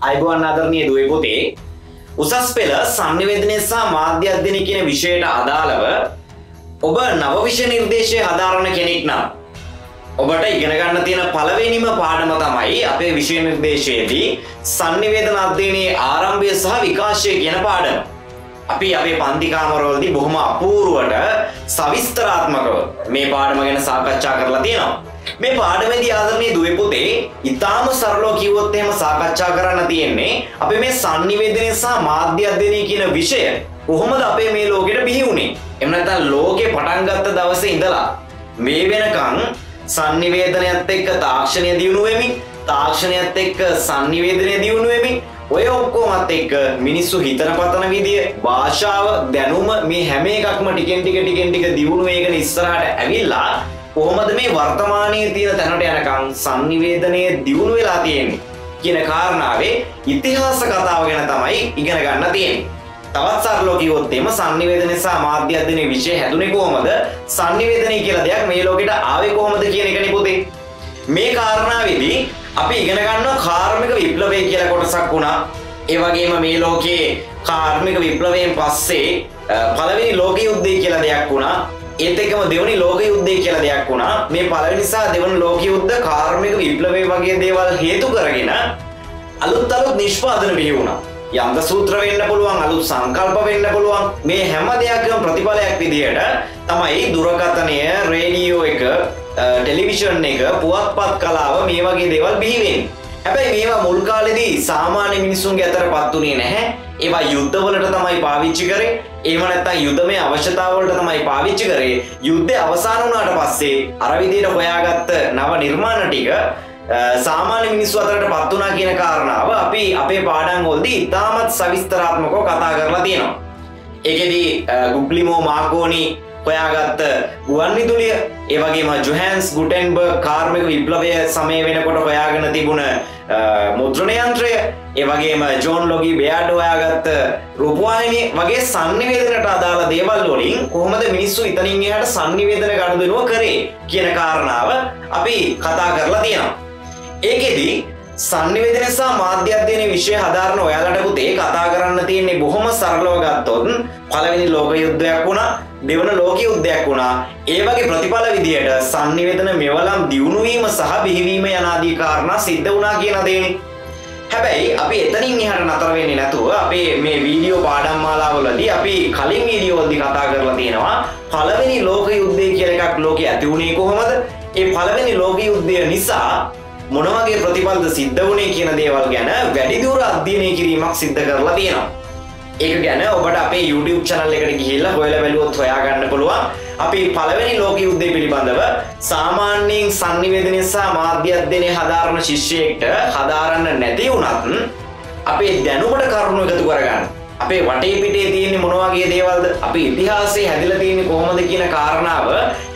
අයිබුවන් අදරණය දුවේ පොතේ උසස් පෙළ සංනිවේදනය සහ මාධ්‍ය අධ්‍යයනය කියන විෂයට අදාළව ඔබ නවවිෂ නිර්දේශය හදාරණ කෙනෙක් නම් ඔබට ඉගෙන ගන්න තියෙන පළවෙනිම පාඩම තමයි අපේ විෂය නිර්දේශයේදී සංනිවේදන අධ්‍යයනයේ ආරම්භය සහ විකාශය කියන පාඩම. අපි අපේ පන්තිකාමරවලදී බොහොම අපූරුවට සවිස්තරාත්මකව මේ පාඩම ගැන සාකච්ඡා කරලා තියෙනවා. මේ පාඩමේදී ආදරණීය දුවේ පුතේ ඊටාම සරලව කිව්වොත් එහෙම සාකච්ඡා කරන්න තියෙන්නේ අපි මේ sannivedana සහ මාධ්‍ය අධ්‍යයනය කියන විෂය කොහොමද අපේ මේ ලෝකෙට බිහි වුනේ? එහෙම නැත්නම් ලෝකේ පටන් ගත්ත දවසේ ඉඳලා මේ වෙනකන් sannivedanayත් එක්ක තාක්ෂණය දියුණු වෙමින් තාක්ෂණයත් එක්ක sannivedanaya දියුණු වෙමින් ඔය ඔක්කොමත් එක්ක මිනිස්සු හිතන පතන විදිය භාෂාව දැනුම මේ හැම එකක්ම ටිකෙන් ටික ටිකෙන් ටික දියුණු වේගෙන ඉස්සරහට ඇවිල්ලා කොහොමද මේ වර්තමානයේ තියෙන තැනට යනකම් sannivedanaya දියුණු වෙලා තියෙන්නේ කියන කාරණාවේ ඉතිහාස කතාව ගැන තමයි ඉගෙන ගන්න තියෙන්නේ. තවත් සරලව කිව්වොත් එimhe sannivedana සහ මාධ්‍ය අධ්‍යයනයේ විෂය හැදුනේ කොහොමද? sannivedana කියලා දෙයක් මේ ලෝකෙට ආවේ කොහොමද කියන එකනේ පුතේ. මේ කාරණාවේදී අපි ඉගෙන ගන්නවා කාර්මික විප්ලවය කියලා කොටසක් වුණා. ඒ වගේම මේ ලෝකයේ කාර්මික විප්ලවයෙන් පස්සේ පළවෙනි ලෝක යුද්ධය කියලා දෙයක් වුණා. ඒත් එක්කම දෙවනි ලෝක යුද්ධය කියලා දෙයක් වුණා. මේ පළවෙනි සහ දෙවන ලෝක යුද්ධ කාර්මික විප්ලවය වගේ දේවල් හේතු කරගෙන අලුත් අලුත් නිෂ්පාදන බිහි වුණා. යන්ත සූත්‍ර වෙන්න පුළුවන් අලුත් සංකල්ප වෙන්න පුළුවන් මේ හැම දෙයක්ම ප්‍රතිඵලයක් විදිහට තමයි දුරකථනය රේඩියෝ එක ටෙලිවිෂන් එක පුවත්පත් කලාව මේ වගේ දේවල් බිහිවෙන් හැබැයි මේවා මුල් කාලෙදී සාමාන්‍ය මිනිස්සුන්ගේ අතර පත්තුනේ නැහැ. ඒවා යුද්ධවලට තමයි පාවිච්චි කරේ. ඒම නැත්තම් යුද්ධමය අවශ්‍යතාවලට තමයි පාවිච්චි කරේ. යුද්ධය අවසාන වුණාට පස්සේ අර විදිහට හොයාගත්ත නව නිර්මාණ ටික සාමාන්‍ය මිනිස්සු අතරට පත් වුණා කියන කාරණාව අපි අපේ පාඩම් වලදී ඉතාමත් සවිස්තරාත්මකව කතා කරලා තියෙනවා. ඒකෙදි ගුග්ලිමෝ මාකෝනි හොයාගත්ත ගුවන් විදුලිය. ඒ වගේම ජොහැන්ස් ගුටෙන්බර්ග් කාර්මික විප්ලවය සමය වෙනකොට හොයාගෙන තිබුණ මුද්‍රණ යන්ත්‍රය. ඒ වගේම ජෝන් ලොගී බෙයාඩ් හොයාගත්ත රූපවාහිනිය වගේ sannivedanට අදාළ දේවල් වලින් කොහොමද මිනිස්සු ඉතනින් එහාට sannivedana ගනුදෙනුව කරේ කියන කාරණාව අපි කතා කරලා තියෙනවා. ඒකෙදී සංනිවේදන සහ මාධ්‍ය අධ්‍යයනයේ විෂය හදාරන ඔයාලට පුතේ කතා කරන්න තියෙන්නේ බොහොම සරලව ගත්තොත් පළවෙනි ලෝක යුද්ධයක් වුණා. දෙවන ලෝක යුද්ධයක් වුණා. ඒ වගේ ප්‍රතිඵල විදියට සංනිවේදන මෙවලම් දියුණු වීම සහ බිහිවීම යන ආදී කාරණා සිද්ධ වුණා කියන දේනේ හැබැයි අපි එතනින් එහාට නතර වෙන්නේ නැතුව අපේ මේ වීඩියෝ පාඩම් මාලාවලදී අපි කලින් වීඩියෝ වලදී කතා කරලා තියෙනවා පළවෙනි ලෝක යුද්ධය කියලා එකක් ලෝකේ ඇති වුණේ කොහොමද? ඒ පළවෙනි ලෝක යුද්ධය නිසා මොනවගේ ප්‍රතිඵලද සිද්ධ වුණේ කියන දේවල් ගැන වැඩිදුර අධ්‍යයනය කිරීමක් සිද්ධ කරලා තියෙනවා. ඒක ගැන ඔබට අපේ YouTube channel එකට ගිහිල්ලා හොයලා බැලුවොත් හොයාගන්න පුළුවන්. අපි පළවෙනි ලෝක යුද්ධය පිළිබඳව සාමාන්‍යයෙන් sannivedana සහ මාධ්‍ය අධ්‍යයනය හදාරන ශිෂ්‍යයෙක්ට හදාරන්න නැති වුණත් අපේ දැනුමට කරුණු එකතු කරගන්න. අපේ වටේ පිටේ තියෙන්නේ මොන වගේ දේවල්ද? අපි ඉතිහාසයේ හැදිලා තියෙන්නේ කොහොමද කියන කාරණාව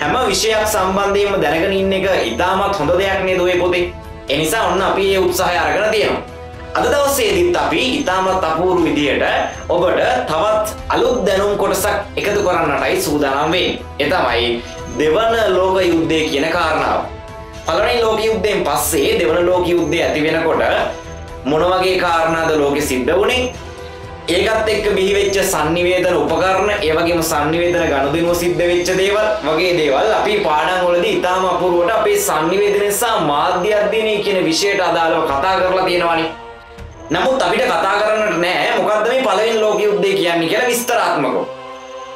හැම විෂයක් සම්බන්ධයෙන්ම දැනගෙන ඉන්න එක ඉතාමත් හොඳ දෙයක් නේද ඔය පොතේ? එනිසා ඔන්න අපි ඒ උත්සාහය අරගෙන තියෙනවා. අද දවසේදීත් අපි ඉතාමත් අපූරු විදියට ඔබට තවත් අලුත් දැනුම් කොටසක් එකතු කරන්නටයි සූදානම් වෙන්නේ. ඒ තමයි දෙවන ලෝක යුද්ධය කියන කාරණාව. පළවෙනි ලෝක යුද්ධයෙන් පස්සේ දෙවන ලෝක යුද්ධය ඇති වෙනකොට මොන වගේ කාරණාද ලෝකෙ සිද්ධ වුණේ? ඒකත් එක්ක බිහිවෙච්ච sannivedana උපකරණ ඒ වගේම sannivedana ගනුදෙනුව සිද්ධ වෙච්ච දේවල් වගේ දේවල් අපි පාඩම් වලදී ඉතාම අපූර්වට අපේ sannivedana සහ මාධ්‍ය අධ්‍යයනය කියන විෂයට අදාළව කතා කරලා තියෙනවානේ. නමුත් අපිට කතා කරන්නට නෑ මොකද්ද මේ පළවෙනි ලෝක යුද්ධය කියන්නේ කියලා විස්තරාත්මකව.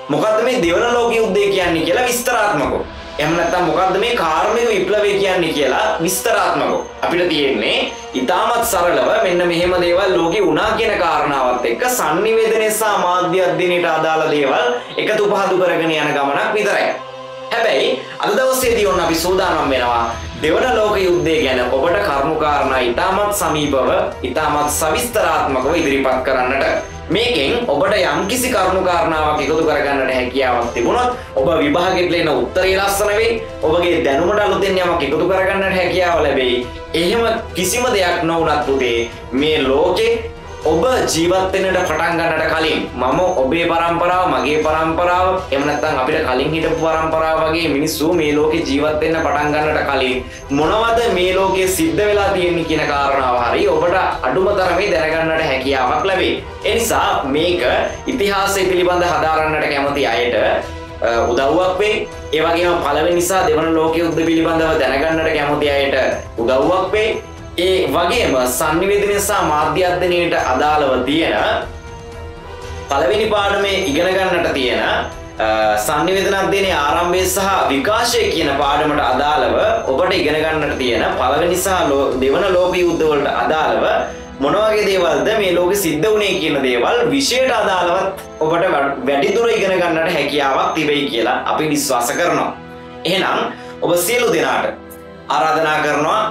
මොකද්ද මේ දෙවන ලෝක යුද්ධය කියන්නේ කියලා විස්තරාත්මකව. එහෙම නැත්නම් මොකද්ද මේ කාර්මික විප්ලවය කියන්නේ කියලා විස්තරාත්මකව. අපිට තියෙන්නේ ඊටමත් සරලව මෙන්න මෙහෙම දේවල් ලෝකේ වුණා කියන කාරණාවත් එක්ක sannivedana සහ මාධ්‍ය අධ්‍යයනයට අදාළ දේවල් එකතු පහදු කරගෙන යන ගමනක් විතරයි. හැබැයි අද දවසේදී ඔන්න අපි සූදානම් වෙනවා දෙවන ලෝක යුද්ධය ගැන ඔබට කරුණු කාරණා ඉතාමත් සමීපව ඉතාමත් සවිස්තරාත්මකව ඉදිරිපත් කරන්නට මේකෙන් ඔබට යම්කිසි කරුණු කාරණාවක් එකතු කරගන්නට හැකියාවක් තිබුණොත් ඔබ විභාගෙට එන උත්තරේ ලස්සන වෙයි ඔබගේ දැනුමට අලුතෙන් යමක් එකතු කරගන්නට හැකියාව ලැබෙයි. එහෙම කිසිම දෙයක් නොවුනත් පුතේ මේ ලෝකේ ඔබ ජීවත්වෙනට පටන් ගන්නට කලින් මම ඔබේ පරම්පරාව මගේ පරම්පරාව එමනත්තන් අපිට කලින් හිටපු පරම්පරාව වගේ මිනිස්සු මේ ලෝකෙ ජීවත්වෙන්න පටන් ගන්නට කලින් මොනවද මේ ලෝකයේ සිද්ධ වෙලා තියෙන්නේ කියන කාරණාව හරි ඔබට අඩුම තරමේ දැනගන්නට හැකියාවක් ලැබේ. එනිසා මේක ඉතිහාසය පිළිබඳ හදාරන්නට කැමති අයට උදව්වක් වේ ඒවගේම පලවෙනි නිසා දෙවන ලෝක යුද්ධ පිළිබඳව දැනගන්නට කැමති අයට උදව්වක් වේ ඒ වගේම සංනිවේදනය සහ මාධ්‍යධනයට අදාළව තියෙන පළවෙනි පාඩමේ ඉගෙනගන්නට තියෙන සංනිවේදනක්දනේ ආරම්භය සහ විකාශය කියන පාඩමට අදාළව ඔබට ඉගෙනගන්නට තියෙන පළවෙනි සහ දෙවන ලෝක යුද්ධවලට අදාළව මොනවගේ දේවල්ද මේ ලෝක සිද්ධ වනේ කියන දේවල් විෂයට අදාළවත් ඔබට වැඩිදුර ඉගෙන ගන්නට හැකියාවක් තිබෙයි කියලා අපි විශ්වාස කරනවා. එහෙනම් ඔබ සියලු දෙනාට ආරාධනා කරනවා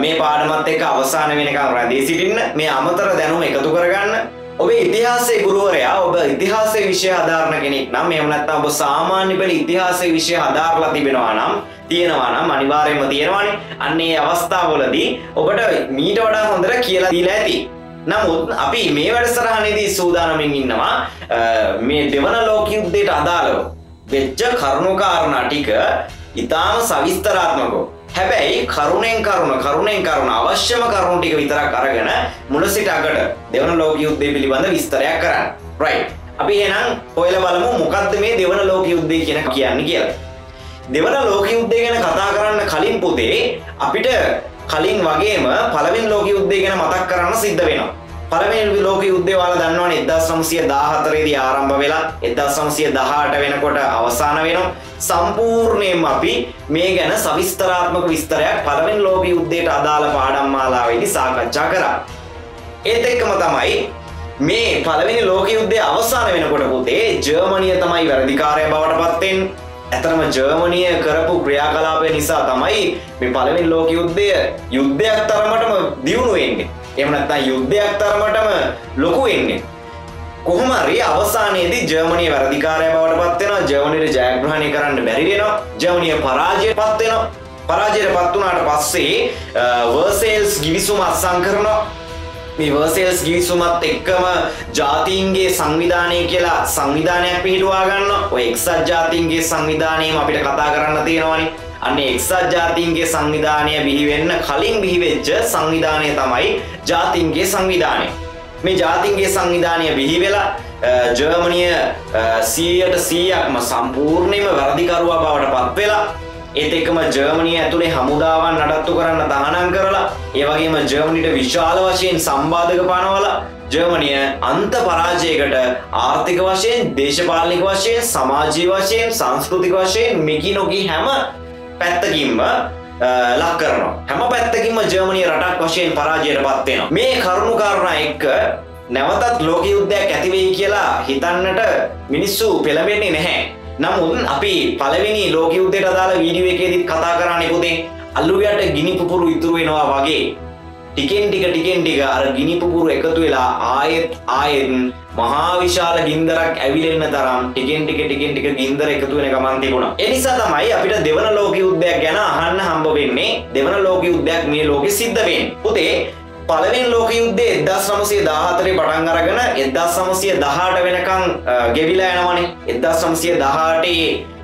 මේ පාඩමත් එක්ක අවසාන වෙනකම් රැඳී සිටින්න මේ අමතර දැනුම එකතු කරගන්න. ඔබේ ඉතිහාසයේ ගුරුවරයා ඔබ ඉතිහාසයේ විෂය හදාරන කෙනෙක් නම් එහෙම නැත්නම් ඔබ සාමාන්‍ය පෙළ ඉතිහාසයේ විෂය හදාරලා තිබෙනවා නම් තියෙනවා නම් අනිවාර්යයෙන්ම තියෙනවානේ අන්න ඒ අවස්ථාවවලදී ඔබට මීට වඩා හොඳට කියලා දීලා ඇති. නමුත් අපි මේ වැඩසටහනේදී සූදානමින් ඉන්නවා මේ දෙවන ලෝක යුද්ධයට අදාළව වෙච්ච කරුණු කාරණා ටික ඊටාම සවිස්තරාත්මකව. හැබැයි කරුණෙන් කරුණ කරුණෙන් කරුණ අවශ්‍යම කරුණු ටික විතරක් අරගෙන මුල සිට අගට දෙවන ලෝක යුද්ධය පිළිබඳ විස්තරයක් කරන්න. රයිට්. අපි එහෙනම් හොයලා බලමු මොකද්ද මේ දෙවන ලෝක යුද්ධය කියන කියන්නේ කියලා. දෙවන ලෝක යුද්ධය ගැන කතා කරන්න කලින් පුතේ අපිට කලින් වගේම පළවෙනි ලෝක යුද්ධය ගැන මතක් කරන්න සිද්ධ වෙනවා. පළවෙනි ලෝක යුද්ධය ඔයාලා දන්නවනේ 1914 දී ආරම්භ වෙලා 1918 වෙනකොට අවසාන වෙනවා. සම්පූර්ණයෙන්ම අපි මේ ගැන සවිස්තරාත්මක විස්තරයක් පළවෙනි ලෝක යුද්ධයට අදාළ පාඩම් මාලාවේදී සාකච්ඡා කරා. ඒත් එක්කම තමයි මේ පළවෙනි ලෝක යුද්ධය අවසාන වෙනකොට පුතේ ජර්මනිය තමයි වැරදිකාරය බවට පත් වෙන්නේ. ඇතරම ජර්මනිය කරපු ක්‍රියාකලාපය නිසා තමයි මේ පළවෙනි ලෝක යුද්ධය යුද්ධයක් තරමටම දියුණු වෙන්නේ. එහෙම නැත්නම් යුද්ධයක් තරමටම ලොකු වෙන්නේ. කොහොම හරි අවසානයේදී ජර්මනිය වැරදිකාරය බවට පත් වෙනවා. ජර්මනියට ජයග්‍රහණය කරන්න බැරි වෙනවා. ජර්මනිය පරාජයට පත් වෙනවා. පරාජයට පත් වුණාට පස්සේ වර්සේල්ස් ගිවිසුම අත්සන් කරනවා. මේ වර්සේල්ස් ගිවිසුමත් එක්කම ජාතීන්ගේ සංවිධානය කියලා සංවිධානයක් පිහිටුවා ගන්න ඔය එක්සත් ජාතීන්ගේ සංවිධානයම අපිට කතා කරන්න තියෙනවානේ අන්න එක්සත් ජාතීන්ගේ සංවිධානය බිහිවෙන්න කලින් බිහිවෙච්ච සංවිධානය තමයි ජාතින්ගේ සංවිධානය. මේ ජාතින්ගේ සංවිධානය බිහි වෙලා ජර්මනිය සීයට සීයක්ම සම්පූර්ණයම වැරදිකරුවා බවට පත් වෙලා ඒත් එකම ජර්මනිය ඇතුළේ හමුදාවන් නඩත්තු කරන්න තහනම් කරලා ඒවගේම ජර්මනිට විශාල වශයෙන් සම්බාධක පනවලා ජර්මනිය අන්ත පරාජයකට ආර්ථික වශයෙන් දේශපාලනික වශයෙන් සමාජී වශයෙන් සංස්කෘතික වශයෙන් මිකි නොකී හැම පැත්තකින්ම ලක් කරනවා. හැම පැත්තකින්ම ජර්මණය රටක් වශයෙන් පරාජයට පත්වෙනවා මේ කරුණු කාරණා එක්ක නැවතත් ලෝක යුද්ධයක් ඇතිවෙයි කියලා හිතන්නට මිනිස්සු පෙළඹෙන්නේ නැහැ. නමුත් අපි පළවෙනි ලෝක යුද්ධයට අදාළ වීඩියෝ එකේදීත් කතා කරන්නේ පුතේ අල්ලුවියට ගිනි පුපුරු ඉතුරු වෙනවා වගේ ටිකෙන් ටික ටිකෙන් ටික අර ගිනි පුපුරු එකතු වෙලා ආයෙත් ආයෙත් මහා විශාල ගින්දරක් ඇවිලෙන්න තරම් ටිකෙන් ටික ටිකෙන් ටික ගින්දර එකතු වෙන ගමන් තිබුණා. ඒ නිසා තමයි අපිට දෙවන ලෝක යුද්ධයක් ගැන අහන්න හම්බ වෙන්නේ. දෙවන ලෝක යුද්ධයක් මේ ලෝකෙ සිද්ධ වෙන්නේ. පුතේ පළවෙනි ලෝක යුද්ධේ 1914 පටන් අරගෙන 1918 වෙනකන් ගෙවිලා යනවනේ. 1918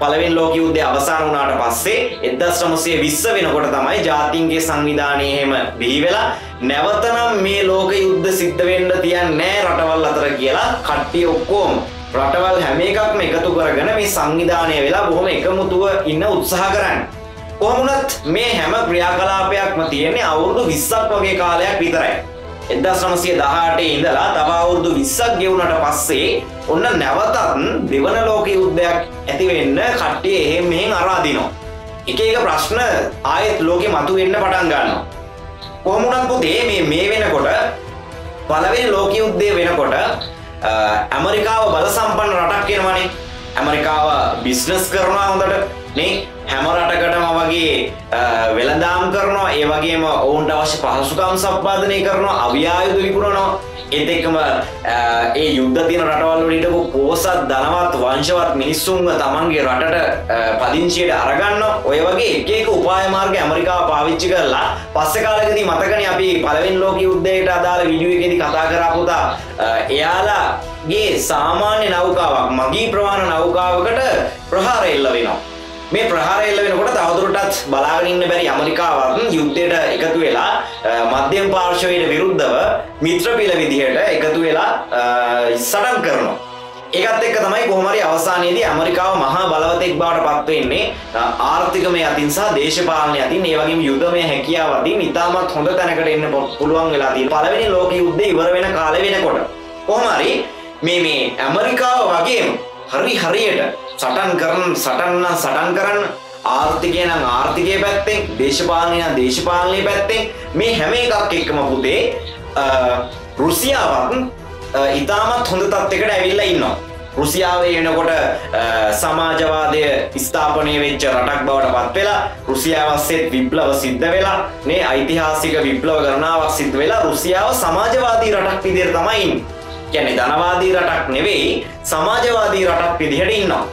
පළවෙන් ලෝක යුද්ධය අවසාන වුණාට පස්සේ එදස් නමසේ විස්ස වෙනකොට තමයි ජාතින්ගේ සංවිධානය එහෙම බිහිවෙලා නැවතනම් මේ ලෝක යුද්ධ සිද්ධ වෙන්න තියන් නෑ රටවල් අතර කියලා කට්ටිය ඔක්කෝම රටවල් හැම එකක්ම එකතු කරගෙන මේ සංවිධානය වෙලා බොහොම එකමුතුව ඉන්න උත්සාහ කරන්න. කොහමුණත් මේ හැම ක්‍රියාකලාපයක්ම තියෙන්නේ අවුරුදු විස්සක් වගේ කාලයක් විතරයි. එදස් නමසය දහටේ ඉඳලා තවවුරුදු විස්සක් ගෙවුණට පස්සේ ඔන්න නැවතත් දෙවන ලෝක යුද්ධයක් ඇතිවෙන්න කට්ටිය එහෙම මෙහෙන් අරාදිනවා. එක එක ප්‍රශ්න ආයෙත් ලෝකෙ මතු වෙන්න පටන් ගන්නවා. කොහොමුණත් පුතේ මේ මේ වෙනකොට පළවෙනි ලෝක යුද්ධය වෙනකොට ඇමරිකාව බල සම්පන්න රටක් වෙනවනේ. ඇමරිකාව බිස්නස් කරනවා හොඳට නේ හැම රටකටම වගේ වෙළඳාම් කරනවා ඒ වගේම ඔවුන්ට අවශ්‍ය පහසුකම් සම්පාදනය කරනවා අවියායුධ විකුණනවා. ඒත් එක්කම ඒ යුද්ධ තියෙන රටවල් වලට හිටපු පෝසත් ධනවත් වංශවත් මිනිස්සුන්ව තමන්ගේ රටට පදිංචියට අරගන්න ඔය වගේ එක එක උපාය මාර්ග ඇමරිකාව පාවිච්චි කරලා පස්සේ කාලෙකදී මතකනේ අපි පළවෙනි ලෝක යුද්ධයට අදාළ වීඩියෝ එකේදී කතා කරා පුතා එයාලාගේ සාමාන්‍ය නෞකාවක් මගී ප්‍රමාණ නෞකාවකට ප්‍රහාර එල්ල වෙනවා. මේ ප්‍රහාර එල්ල වෙනකොට තවදුරටත් බලාගෙන ඉන්න බැරි ඇමරිකාවත් යුද්ධයට එකතු වෙලා මධ්‍යම පාර්ශවයට විරුද්ධව මිත්‍ර පිළ විදිහට එකතු වෙලා සටන් කරනවා. ඒකත් එක්ක තමයි කොහොමරි අවසානයේදී ඇමරිකාව මහා බලවතෙක් බවට පත් වෙන්නේ. ආර්ථිකමය අතින් සහ දේශපාලනය අතින්. ඒ වගේම යුද්ධමය හැකියාව අතින්. ඉතාමත් හොඳ තැනකට එන්න පුළුවන් වෙලා තියෙන පළවෙනි ලෝක යුද්ධය ඉවර වෙන කාලෙ වෙනකොට. කොහොම හරි මේ මේ ඇමරිකාව වගේම හරි හරියට සටන් කරන සටන්න සටන් කරන්න ආර්ථිකය නම් ආර්ථිකය පැත්තෙන් දේශපාලනය නම් දේශපාලනය පැත්තෙන් මේ හැම එකක් එක්කම පුතේ රුසියාවත් ඉතාමත් හොඳ තත්වකට ඇවිල්ලා ඉන්නවා රුසියාවේ වෙනකොට සමාජවාදය ස්ථාපනය වෙච්ච රටක් බවට පත් වෙලා රුසියාවස්සෙත් විප්ලව සිද්ධ වෙලා මේ ඓතිහාසික විප්ලව ගණනාවක් සිද්ධ වෙලා රුසියාව සමාජවාදී රටක් විදිහට තමයි ඉන්නේ. කියන්නේ ධනවාදී රටක් නෙවෙයි සමාජවාදී රටක් විදිහට ඉන්නවා.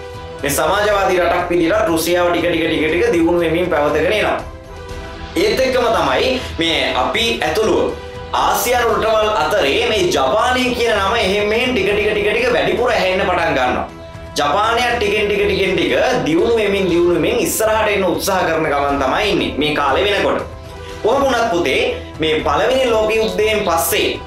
මේ සමාජවාදී රටක් විදිහට රුසියාව ටික ටික ටික ටික දියුණු වෙමින් පැවතගෙන එනවා. ඒත් එක්කම තමයි මේ අපි ඇතුළුව ආසියානු රටවල් අතරේ මේ ජපානය කියන නම එහෙම මෙහෙන් ටික ටික ටික ටික වැඩිපුර ඇහෙන්න පටන් ගන්නවා. ජපානයක් ටිකෙන් ටික ටිකෙන් ටික දියුණු වෙමින් දියුණු වෙමින් ඉස්සරහට එන්න උත්සාහ කරන ගමන් තමයි ඉන්නේ මේ කාලේ වෙනකොට. කොහොම වුණත් පුතේ මේ පළවෙනි ලෝක යුද්ධයෙන් පස්සේ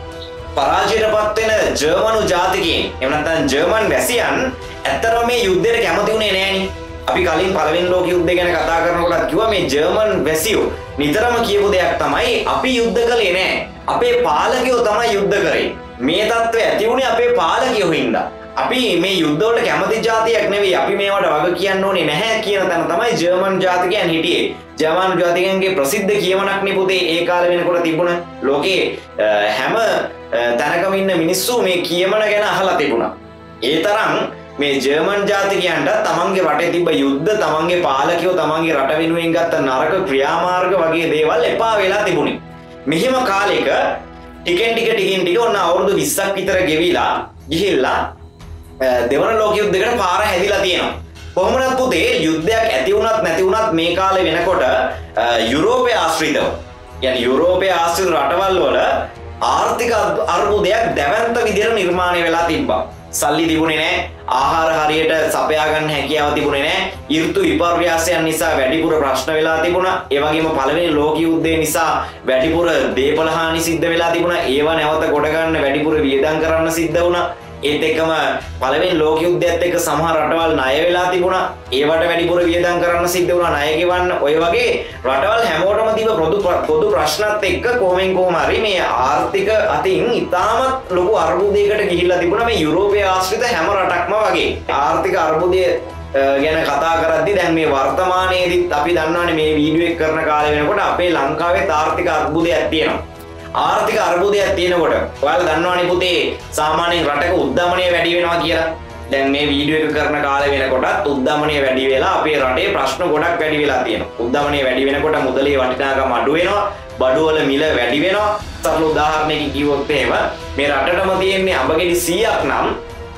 පරාජයට පත්වෙන ජර්මනු ජාතිකයෙන්. එමනත්තන් ජර්මන් වැසියන් ඇත්තරම මේ යුද්ධයට කැමති වුණේ නෑනි. අපි කලින් පළවෙනි ලෝක යුද්ධය ගැන කතා කරනකොට කිව්වා මේ ජර්මන් වැසියෝ නිතරම කියපු දෙයක් තමයි අපි යුද්ධ කළේ නෑ. අපේ පාලකයෝ තමයි යුද්ධ කරේ. මේ තත්ත්වය ඇති වුණේ අපේ පාලකයෝ හින්දා. අපි මේ යුද්ධවලට කැමති ජාතියක් නෙවෙයි. අපි මේවට වග කියන්න ඕනේ නැහැ කියන තැන තමයි ජර්මන් ජාතිකයන් හිටියේ. ජර්මන් ජාතිකයන්ගේ ප්‍රසිද්ධ කියමනක් නේ පුතේ ඒ කාලේ වෙනකොට තිබුණ ලෝකේ හැම තැනකම ඉන්න මිනිස්සු මේ කියමන ගැන අහලා තිබුණා. ඒ තරම් මේ ජර්මන් ජාතිකයන්ට තමන්ගේ රටේ තිබ යුද්ධ තමන්ගේ පාලකයෝ තමන්ගේ රට වෙනුවෙන් ගත්ත නරක ක්‍රියාමාර්ග වගේ දේවල් එපා වෙලා තිබුණි. මෙහිම කාලෙක ටිකෙන් ටික ටිකින් ටික ඔන්න අවුරුදු 20ක් විතර ගෙවිලා ගිහිල්ලා දෙවන ලෝක යුද්ධයකට පාර හැදිලා තියෙනවා. කොහොමනත් පුතේ යුද්ධයක් ඇති වුණත් නැති වුණත් මේ කාලේ වෙනකොට යුරෝපය ආශ්‍රිතව. යන යුරෝපය ආශ්‍රිත රටවල් වල ආර්ථික අර්බුදයක් දැවන්ත විදිර නිර්මාණය වෙලා තිබ්බා. සල්ලි තිබුණේ නෑ. ආහාර හරියට සපයාගන්න හැකියාව තිබුණේ නෑ. ඉර්තු විපර්යාසයන් නිසා වැඩිපුර ප්‍රශ්න වෙලා තිබුණ. ඒවගේම පළවෙනි ලෝක යුද්ධය නිසා වැඩිපුර දේපලහානි සිද්ධ වෙලා තිබුණ. ඒවා නැවත ගොඩගන්න වැඩිපුර වියදන් කරන්න සිද්ධ වුණ. ඒත් එක්කම පළවෙනි ලෝක යුද්ධයත් එක්ක සමහර රටවල් ණය වෙලා තිබුණා. ඒවට වැඩිපුර වියදම් කරන්න සිද්ධ වුණා ණය ගෙවන්න. ඔය වගේ රටවල් හැමෝටම තිබ්බ පොදු පොදු ප්‍රශ්නත් එක්ක කොහොමෙන් කොහොම හරි මේ ආර්ථික අතින් ඉතාමත් ලොකු අර්බුදයකට ගිහිල්ලා තිබුණා මේ යුරෝපය ආශ්‍රිත හැම රටක්ම වගේ. ආර්ථික අර්බුදය ගැන කතා කරද්දි දැන් මේ වර්තමානයේදීත් අපි දන්නවනේ මේ වීඩියෝ එක කරන කාලේ වෙනකොට අපේ ලංකාවේ ආර්ථික අර්බුදයක් තියෙනවා. ආර්ථික අර්බුදයක් තියෙනකොට ඔයාලා දන්නවනේ පුතේ සාමාන්‍යයෙන් රටක උද්දමනය වැඩි වෙනවා කියලා. දැන් මේ වීඩියෝ එක කරන කාලේ වෙනකොටත් උද්දමනය වැඩි වෙලා අපේ රටේ ප්‍රශ්න ගොඩක් වැඩි වෙලා තියෙනවා. උද්දමනය වැඩි වෙනකොට මුදලේ වටිනාකම අඩු වෙනවා. බඩුවල මිල වැඩි වෙනවා. සරල උදාහරණයකින් කිව්වොත් එහෙම මේ රටටම තියෙන්නේ අඹගෙඩි 100ක් නම්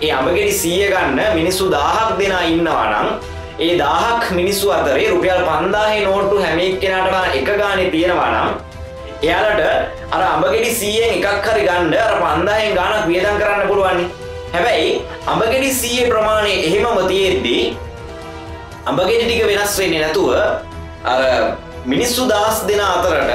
ඒ අඹගෙඩි 100 ගන්න මිනිස්සු 1000ක් දෙනා ඉන්නවා නම් ඒ 1000ක් මිනිස්සු අතරේ රුපියල් 5000 නෝට්ටු හැම එක්කෙනාටම එක ගානේ තියෙනවා නම් එයාලට අර අඹගෙඩි සීයෙන් එකක් හරි ගණ්ඩ අර පන්දායෙන් ගානක් වියදන් කරන්න පුළුවන්නේ. හැබැයි අඹගෙඩි සීය ප්‍රමාණය එහෙමම තියෙද්දී අඹගෙඩි ටික වෙනස් වෙන්නේ නැතුව අර මිනිස්සු දහස් දෙන අතරට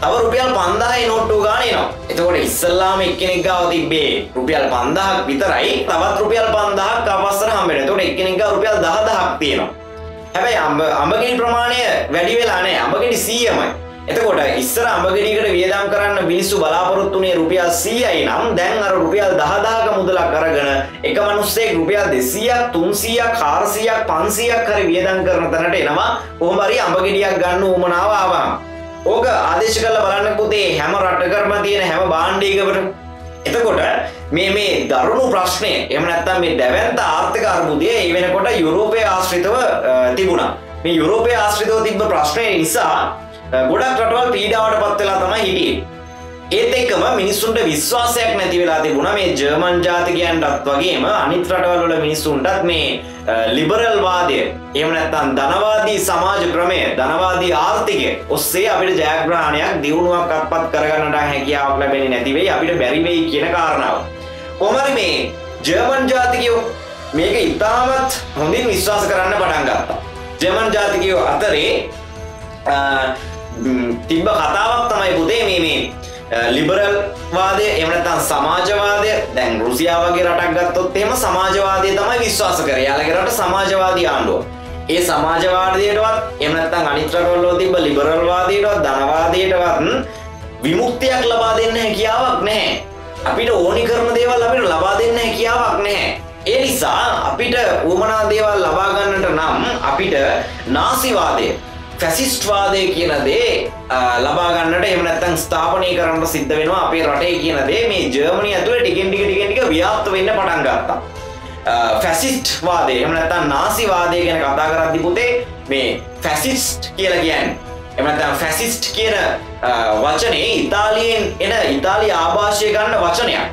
තව රුපියල් පන්දාහයි නෝට්ටු ගානනවා එතකොට ඉස්සල්ලාම එක්කෙනෙක් ගාව තිබ්බේ රුපියල් පන්දහක් විතරයි තවත් රුපියල් පන්දහක් අපස්සර හම්බෙන තොට එක්කෙනෙක් රුපියල් දහදහක් තියෙනවා. හැබැයි අම්බ අඹගෙඩි ප්‍රමාණය වැඩි වෙලානේ අඹගෙඩි සීයමයි. එතකොට ඉස්සර අඹගෙඩියකට වියදම් කරන්න මිනිස්සු බලාපොරොත්තුනේ රුපියල් 100යි නම් දැන් අර රුපියල් 10000ක මුදලක් අරගෙන එක මිනිස්සෙක් රුපියල් 200ක් 300ක් 400ක් 500ක් හරි වියදම් කරන තැනට එනවා. කොහොම හරි අඹගෙඩියක් ගන්න උවමනාව ආවම. ඕක ආදේශ කරලා බලන්න පුතේ හැම රටකරම තියෙන හැම භාණ්ඩයකකට එතකොට මේ මේ දරුණු ප්‍රශ්නය එම නැත්තම් මේ දැවන්ත ආර්ථික අර්බුදය ඒ වෙනකොට යුරෝපය ආශ්‍රිතව තිබුණා. මේ යුරෝපය ආශ්‍රිතව තිබ්බ ප්‍රශ්නය නිසා ගොඩක් රටවල් පීඩාවට පත් වෙලා තමයි හිටියේ. ඒත් එක්කම මිනිස්සුන්ට විශ්වාසයක් නැති වෙලා තිබුණා මේ ජර්මන් ජාතිකයන්ටත් වගේම අනිත් රටවල් වල මිනිස්සුන්ටත් මේ ලිබරල් වාදය එහෙම නැත්නම් ධනවාදී සමාජ ක්‍රමය ධනවාදී ආර්ථිකය ඔස්සේ අපිට ජයග්‍රහණයක් දියුණුවක් අත්පත් කරගන්නට හැකියාවක් ලැබෙන්නේ නැති වෙයි අපිට බැරි වෙයි කියන කාරණාව. කොහොමද මේ ජර්මන් ජාතිකයෝ මේක ඉතාමත් හොඳින් විශ්වාස කරන්න පටන් ගත්තා. ජර්මන් ජාතිකයෝ අතරේ තිබ්බ කතාවක් තමයි පුතේ මේ මේ ලිබරල් වාදය එමනතන් සමාජවාදය දැන් රුසියා වගේ රටක් ගත්තොත් එම සමාජවාදය තමයි විශ්වාස කර. යාලගෙරට සමාජවාදී ආණ්ඩුව ඒ සමාජවාදයටවත් එමනත්තන් අනිත්‍රකොල්ලෝ තිබ ලිබරල්වාදයටවත් ධනවාදයටවත් විමුක්තියක් ලබා දෙන්න හැකියාවක් නැහැ. අපිට ඕනි කරන දේවල් අපිට ලබා දෙන්න හැකියාවක් නැහැ. ඒ නිසා අපිට ඌමනා දේවල් ලබාගන්නට නම් අපිට නාසිවාදය ෆැසිස්ට්වාදය කියන දේ ලබාගන්නට එමනත්තන් ස්ථාපනය කරන්න සිද්ධ වෙනවා අපේ රටේ කියන දේ. මේ ජර්මණය ඇතුළ ටිකෙන් ටික ටිකටික ව්‍යාප්ත වෙන්න පටන් ගත්තා. ෆැසිස්ට් වාදය එමනත්තන් නාසිවාදය ගැන කතා කරද්දි පුතේ මේ ෆැසිස්ට් කියලා කියන්න. එමනත්තන් ෆැසිස්ට් කියන වචනේ ඉතාලියෙන් එන ඉතාලි ආභාෂය ගන්න වචනයක්.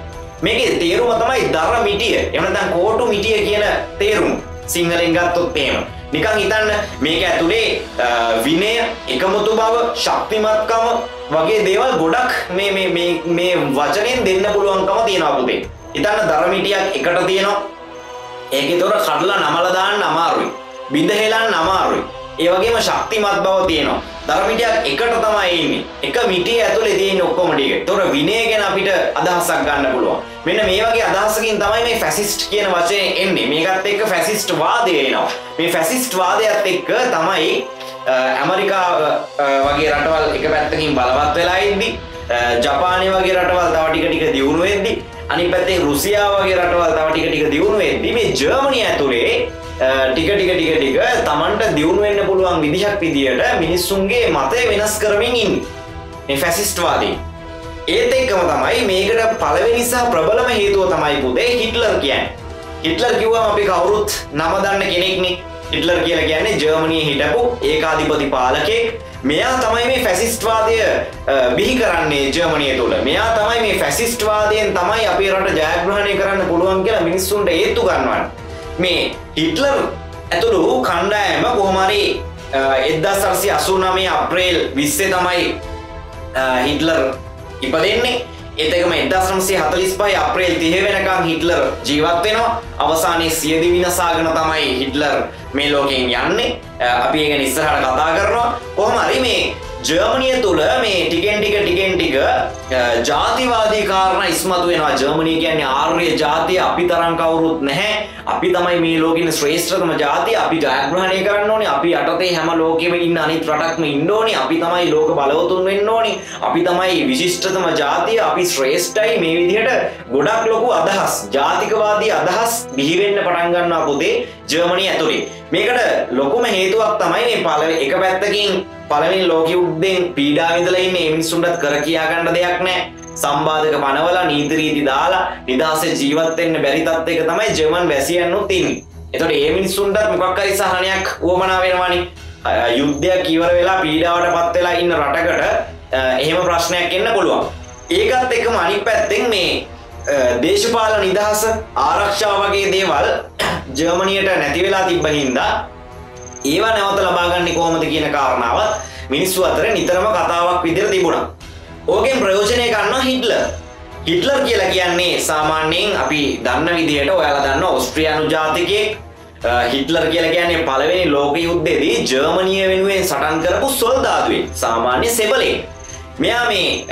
මේක තේරුම තමයි දර මිටිය එමනතන් කෝටු මිටිය කියන තේරුම්. සිංහලෙන් ගත්තොත් එහෙම. නිකං හිතන්න මේක ඇතුළේ විනය එකමුතු බව ශක්තිමත්කම වගේ දේවල් ගොඩක් මේ වචනයෙන් දෙන්න පුළුවන්කම තියෙනවාපුතේ ඉතන්න දරමිටියක් එකට තියෙනවා. ඒක තොර කඩලා නමලදාන්න අමාරුයි. බිඳහෙලන් අමාරුයි. ඒවගේම ශක්තිමත් බව තියෙනවා. දරමිටියක් එකට තමයි ඉන්නේ එක මිටිය ඇතුළේ තියෙන ඔක්කොම ටික. තොර විනය ගැන අපිට අදහසක් ගන්න පුළුවන්. මෙන්න මේ වගේ අදහසකින් තමයි මේ ෆැසිස්ට් කියන වචනේ එන්නේ. මේකත් එක්ක ෆැසිස්ට් වාදය එනවා. මේ ෆැසිස්ට් වාදයත් එක්ක තමයි ඇමරිකා වගේ රටවල් එක පැත්තකින් බලවත් වෙලා ඉද්දි ජපානය වගේ රටවල් තව ටික ටික දියුණු වෙද්දි අනිත් පැත්තේ රුසියාව වගේ රටවල් තව ටික ටික දියුණු වෙද්දි මේ ජර්මනිය ඇතුලේ ටික ටික ටික ටික තමන්ට දියුණු වෙන්න පුළුවන් විදිහක් විදියට මිනිස්සුන්ගේ මතය වෙනස් කරමින් ඉන්න. මේ ෆැසිස්ට්වාදී ඒත් එක්කම තමයි මේකට පළවෙනි සහ ප්‍රබලම හේතුව තමයි පුතේ හිට්ලර් කියන්නේ. හිට්ලර් කිව්වම අපි කවුරුත් නම දන්න කෙනෙක්නේ. හිට්ලර් කියලා කියන්නේ ජර්මනියේ හිටපු ඒකාධිපති පාලකෙක්. මෙයා තමයි මේ ෆැසිස්ට්වාදය බිහි කරන්නේ ජර්මනිය තුළ. මෙයා තමයි මේ ෆැසිස්ට්වාදයෙන් තමයි අපේ රට ජයග්‍රහණය කරන්න පුළුවන් කියලා මිනිස්සුන්ට ඒත්තු ගන්නවන්න මේ හිට්ලර් ඇතුළු කණ්ඩායම කොහොමරි එදදා සරසි අසු නමේ අප්‍රේල් විස්සේ තමයි හිට්ලර් ඉප දෙන්නේ එතකම එදස්නම්සේ හතලිස් පයි අප්‍රේල් තිහ වෙනකම් හිට්ලර් ජීවත් වෙනවා. අවසානයේ සියදි විනසාගෙන තමයි හිට්ලර් මේ ලෝකෙන් යන්නේ. අපි ඒක නිස්සහට කතා කරනවා. කොහොමරි මේ ජර්මනිය තුළ මේ ටිකෙන් ටික ටිකෙන් ටික ජාතිවාදී කාරණ ඉස්මතු වෙනවා. ජර්මනී කියන්නේ ආර්ය ජාතිය. අපි තරම් කවුරුත් නැහැ. අපි තමයි මේ ලෝකෙන ශ්‍රේෂ්ඨතම ජාතිය. අපි ජයග්‍රහණය කරන්න ඕනේ. අපි යටතේ හැම ලෝකෙම ඉන්න අනිත් රටක්ම ඉන්න ඕනේ. අපි තමයි ලෝක බලවතුන් වෙන්න ඕනේ. අපි තමයි විශිෂ්ටතම ජාතිය. අපි ශ්‍රේෂ්ඨයි මේ විදිහට. ගොඩක් ලොකු අදහස් ජාතිකවාදී අදහස් බිහි වෙන්න පටන් ගන්නවා පුතේ ජර්මනිය ඇතුලේ. මේකට ලොකුම හේතුවක් තමයි මේ පළවෙනි එක පැත්තකින් පළවෙනි ලෝක යුද්ධෙන් පීඩා විඳලා ඉන්නේ මිනිස්සුන්ටත් කර කියා ගන්න දෙයක් නැහැ. සම්බාධක පනවලා නීති රීති දාලා නිදහසේ ජීවත් වෙන්න බැරි තත්ත්වයක තමයි ජර්මන් වැසියන්නුත් ඉන්නේ. එතකොට මේ මිනිස්සුන්ටත් මොකක් හරි සහනයක් උවමනා වෙනවනේ. යුද්ධයක් ඉවර වෙලා පීඩාවට පත් වෙලා ඉන්න රටකට එහෙම ප්‍රශ්නයක් එන්න පුළුවන්. ඒකත් එක්කම අනිත් පැත්තෙන් මේ දේශපාල නිදහස ආරක්ෂා වගේ දේවල් ජර්මනියට නැති වෙලා තිබ්බ හින්දා ඒවා නැවත ලබාගන්නේ කොහොමද කියන කාරණාවත් මිනිස්සු අතර නිතරම කතාවක් විදිහට තිබුණා. ඕකෙන් ප්‍රයෝජනය ගන්නවා හිට්ලර්. හිට්ලර් කියලා කියන්නේ සාමාන්‍යයෙන් අපි දන්න විදිහට ඔයාලා දන්න ඔස්ට්‍රියානු ජාතිකයෙක් හිට්ලර් කියලා කියන්නේ පළවෙනි ලෝක යුද්ධයේදී ජර්මනිය වෙනුවෙන් සටන් කරපු සොල්දාදුවෙක්. සාමාන්‍ය සෙබලෙක්. මෙයා මේ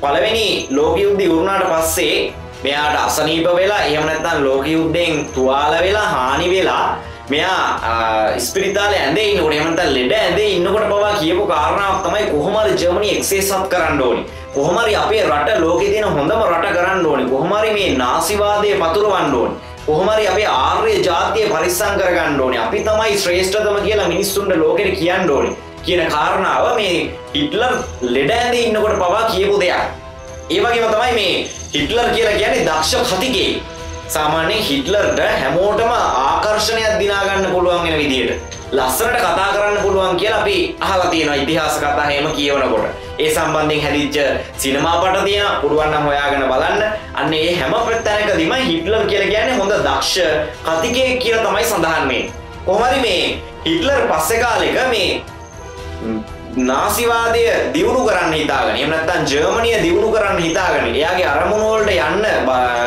පළවෙනි ලෝක යුද්ධය ඉවරුණාට පස්සේ මෙයාට අසනීප වෙලා එහෙම නැත්නම් ලෝක යුද්ධයෙන් තුවාල වෙලා හානි වෙලා මෙයා ස්පිරිතාල ඇඳේ ඉන්නකොට එමන්ත ලෙඩ ඇඳේ ඉන්නකොට පවා කියපු කාරණාවක් තමයි කොහොමරි ජර්මනි එක්සේසත් කරන්න ඕනි. කොහොමරි අපේ රට ලෝකෙ තියෙන හොඳම රට කරන්න ඕනි. කොහොමරි මේ නාසිවාදය පතුරවන්න ඕනි. කොහොමරි අපේ ආර්ය ජාතිය පරිස්සම් කරගන්න ඕනේ. අපි තමයි ශ්‍රේෂ්ඨතම කියලා මිනිස්සුන්ට ලෝකෙට කියන්න ඕනේ. කියන කාරණාව මේ හිට්ලර් ලෙඩ ඇඳේ ඉන්නකොට පවා කියපු දෙයක්. ඒ වගේම තමයි මේ හිට්ලර් කියලා කියන්නේ දක්ෂ කතිකේ. සාමාන්‍යයෙන් හිට්ලර්ට හැමෝටම ආකර්ෂණයක් දිනාගන්න පුළුවන් වෙන විදියට ලස්සනට කතා කරන්න පුළුවන් කියලා අපි අහලා තියෙනවා ඉතිහාස කතා එහෙම කියවනකොට. ඒ සම්බන්ධයෙන් හැදිච්ච සිනමාපට තියෙන පුළුවන් නම් හොයාගෙන බලන්න. අන්න ඒ හැම ප්‍රත්‍යනකදීම හිට්ලර් කියලා කියන්නේ හොඳ දක්ෂ කතිකයෙක් කියලා තමයි සඳහන් වෙන්නේ. කොහොමද මේ හිට්ලර් පස්සේ කාලෙක මේ නාසිවාදය දියුණු කරන්න හිතාගෙන එහෙම නැත්නම් ජර්මනිය දියුණු කරන්න හිතාගෙන එයාගේ අරමුණු වලට යන්න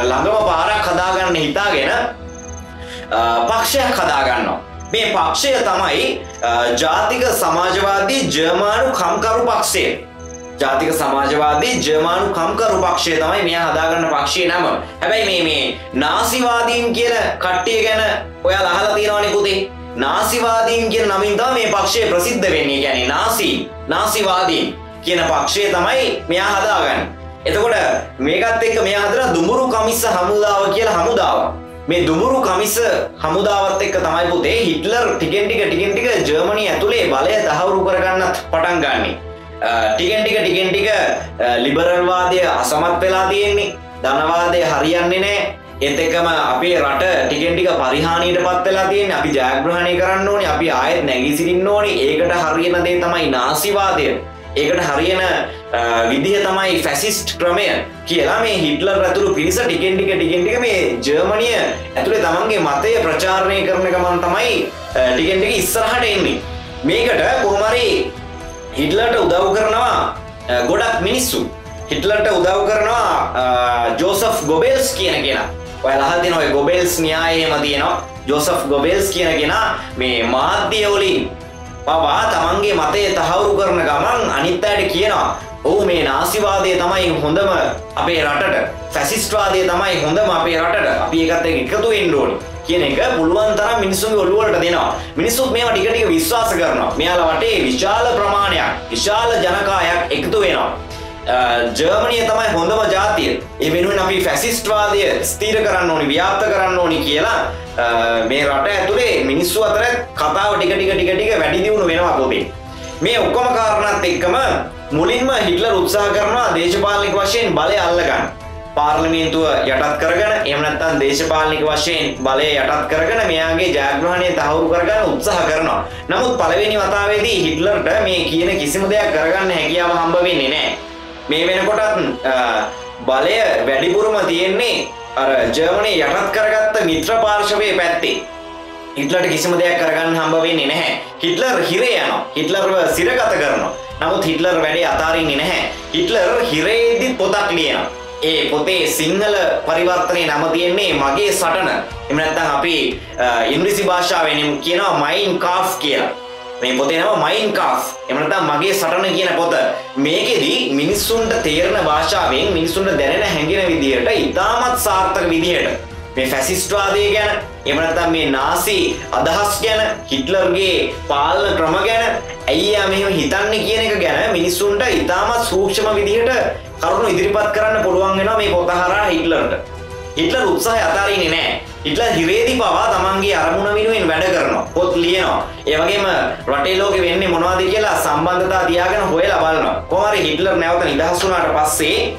ළඟම පාරක් හදාගන්න හිතාගෙන පක්ෂයක් හදාගන්නවා. මේ පක්ෂය තමයි ජාතික සමාජවාදී ජර්මානු කම්කරු පක්ෂය. ජාතික සමාජවාදී ජර්මානු කම්කරු පක්ෂය තමයි මෙයා හදාගන්න පක්ෂය නම හැබැයි මේ මේ නාසිවාදීන් කියන කට්ටිය ගැන ඔයා අහලා තියෙනවනේ පුතේ නාසිවාදීන් කියන නමින් තමයි මේ පක්ෂය ප්‍රසිද්ධ වෙන්නේ කියන්නේ නාසි නාසිවාදීන් කියන පක්ෂය තමයි මෙයා හදාගන්නේ. එතකොට මේකත් එක්ක මෙයා හදලා දුඹුරු කමිස්ස හමුදාව කියලා හමුදාවක්. මේ දුඹුරු කමිස හමුදාවත් එක්ක තමයි පුතේ හිට්ලර් ටිකෙන් ටික ටිකෙන් ටික ජර්මනිය ඇතුලේ බලය තහවුරු කරගන්නත් පටන් ගන්නෙ. ටිකෙන් ටික ටිකෙන් ටික ලිබරල් වාදය අසමත් වෙලා තියෙන්නේ. ධනවාදය හරියන්නේ නැහැ. එත් එකම අපේ රට ටිකෙන් ටික පරිහානියට පත් වෙලා තියෙන්නේ. අපි ජයග්‍රහණය කරන්න ඕනේ. අපි ආයෙත් නැගී සිටින්න ඕනේ. ඒකට හරියන දේ තමයි නාසිවාදය. ඒකට හරියන විදිහ තමයි ෆැසිස්ට් ක්‍රමය කියලා මේ හිට්ලර් ඇතුළු පිරිස ටිකෙන් ටික ටිකෙන් ටික මේ ජර්මනිය ඇතුළේ තමන්ගේ මතය ප්‍රචාරණය කරන ගමන් තමයි ටිකෙන් ටික ඉස්සරහට එන්නේ. මේකට කොහොම හරි හිට්ලර්ට උදව් කරනවා ගොඩක් මිනිස්සු. හිට්ලර්ට උදව් කරනවා ජෝසෆ් ගොබෙල්ස් කියන කෙනා. ඔය ලහතින ඔය ගොබෙල්ස් න්‍යායේම තියෙනවා. ජෝසෆ් ගොබෙල්ස් කියන කෙනා මේ මාධ්‍යවලින් පවා තමන්ගේ මතය තහවුරු කරන ගමන් අනිත් අයට කියනවා ඔහු මේ නාසිවාදය තමයි හොඳම අපේ රටට. ෆැසිස්ට්වාදය තමයි හොඳම අපේ රටට. අපි එකත් එකතු වෙන්න ඕනේ. කියන එක පුළුවන් තරම් මිනිස්සුන්ගේ ඔළුව වලට දෙනවා. මිනිස්සුත් මේවා ටික ටික විශ්වාස කරනවා. මෙයාලා වටේ විශාල ප්‍රමාණයක් විශාල ජනකායක් එකතු වෙනවා. ජර්මනිය තමයි හොඳම ජාතිය ඒ වෙනුවෙන් අපි ෆැසිස්ට්වාදය ස්තීර කරන්න ඕනි ව්‍යාප්ත කරන්න ඕනි කියලා මේ රට ඇතුළේ මිනිස්සු අතර කතාව ටික ටික ටික ටික වැඩි දියුණු වෙනවා පොබේ මේ ඔක්කොම කාරණත් එක්කම මුලින්ම හිටලර් උත්සාහ කරනවා දේශපාලනික වශයෙන් බලය අල්ලගන්න පාර්ලිමේන්තුව යටත් කරගෙන එහෙම නැත්නම් දේශපාලනික වශයෙන් බලය යටත් කරගෙන මෙයාගේ ජයග්‍රහණය තහවුරු කරගන්න උත්සාහ කරනවා. නමුත් පළවෙනි වතාවේදී හිට්ලර්ට මේ කියන කිසිම දෙයක් කරගන්න හැකියාව හම්බ වෙන්නේ නැහැ. මේ වෙනකොටත් බලය වැඩිපුරම තියෙන්නේ අර ජර්මනය යටත් කරගත්ත මිත්‍ර පාර්ශවය පැත්තේ. හිටලට කිසිම දෙයක් කරගන්න හම්බ වෙන්නේ නැහැ. හිටලර් හිරේ යනවා. හිටලර්ව සිරගත කරනවා. නමුත් හිටලර් වැඩේ අතාරින්නේ නැහැ. හිටලර් හිරේදි පොතක් ලියනවා. ඒ පොතේ සිංහල පරිවර්තනය නම තියෙන්නේ මගේ සටන. එම නැත්තම් අපි ඉංග්‍රීසි භාෂාවෙන් කියනවා මයින් කාෆ් කියලා. මේ පොතේ නම මයින් කාෆ්. එමනතම් මගේ සටන කියන පොත. මේකෙදී මිනිස්සුන්ට තේරණ භාෂාවෙන් මිනිස්සුන්ට දැනෙන හැඟෙන විදිහට ඉතාමත් සාර්ථක විදිහට මේ ෆැසිස්ට්වාදය ගැන එමනතම් මේ නාසි අදහස් ගැන හිටලර්ගේ පාලන ක්‍රම ගැන ඇයියා මෙහෙම හිතන්න කියන එක ගැන මිනිස්සුන්ට ඉතාමත් සූක්ෂම විදිහට කරුණු ඉදිරිපත් කරන්න පුළුවන් වෙනවා මේ පොත හරහා හිටලර්ට හිටලර් උත්සාහය අතාරින්නේ නැහැ. හිටලර් හිරේදී පවා තමන්ගේ අරමුණ වෙනුවෙන් වැඩ කරනවා. පොත් ලියනවා. ඒ වගේම රටේ ලෝකෙ වෙන්නේ මොනවද කියලා සම්බන්ධතා තියාගෙන හොයලා බලනවා. කොහොම හරි හිටලර් නැවත නිදහස් වුණාට පස්සේ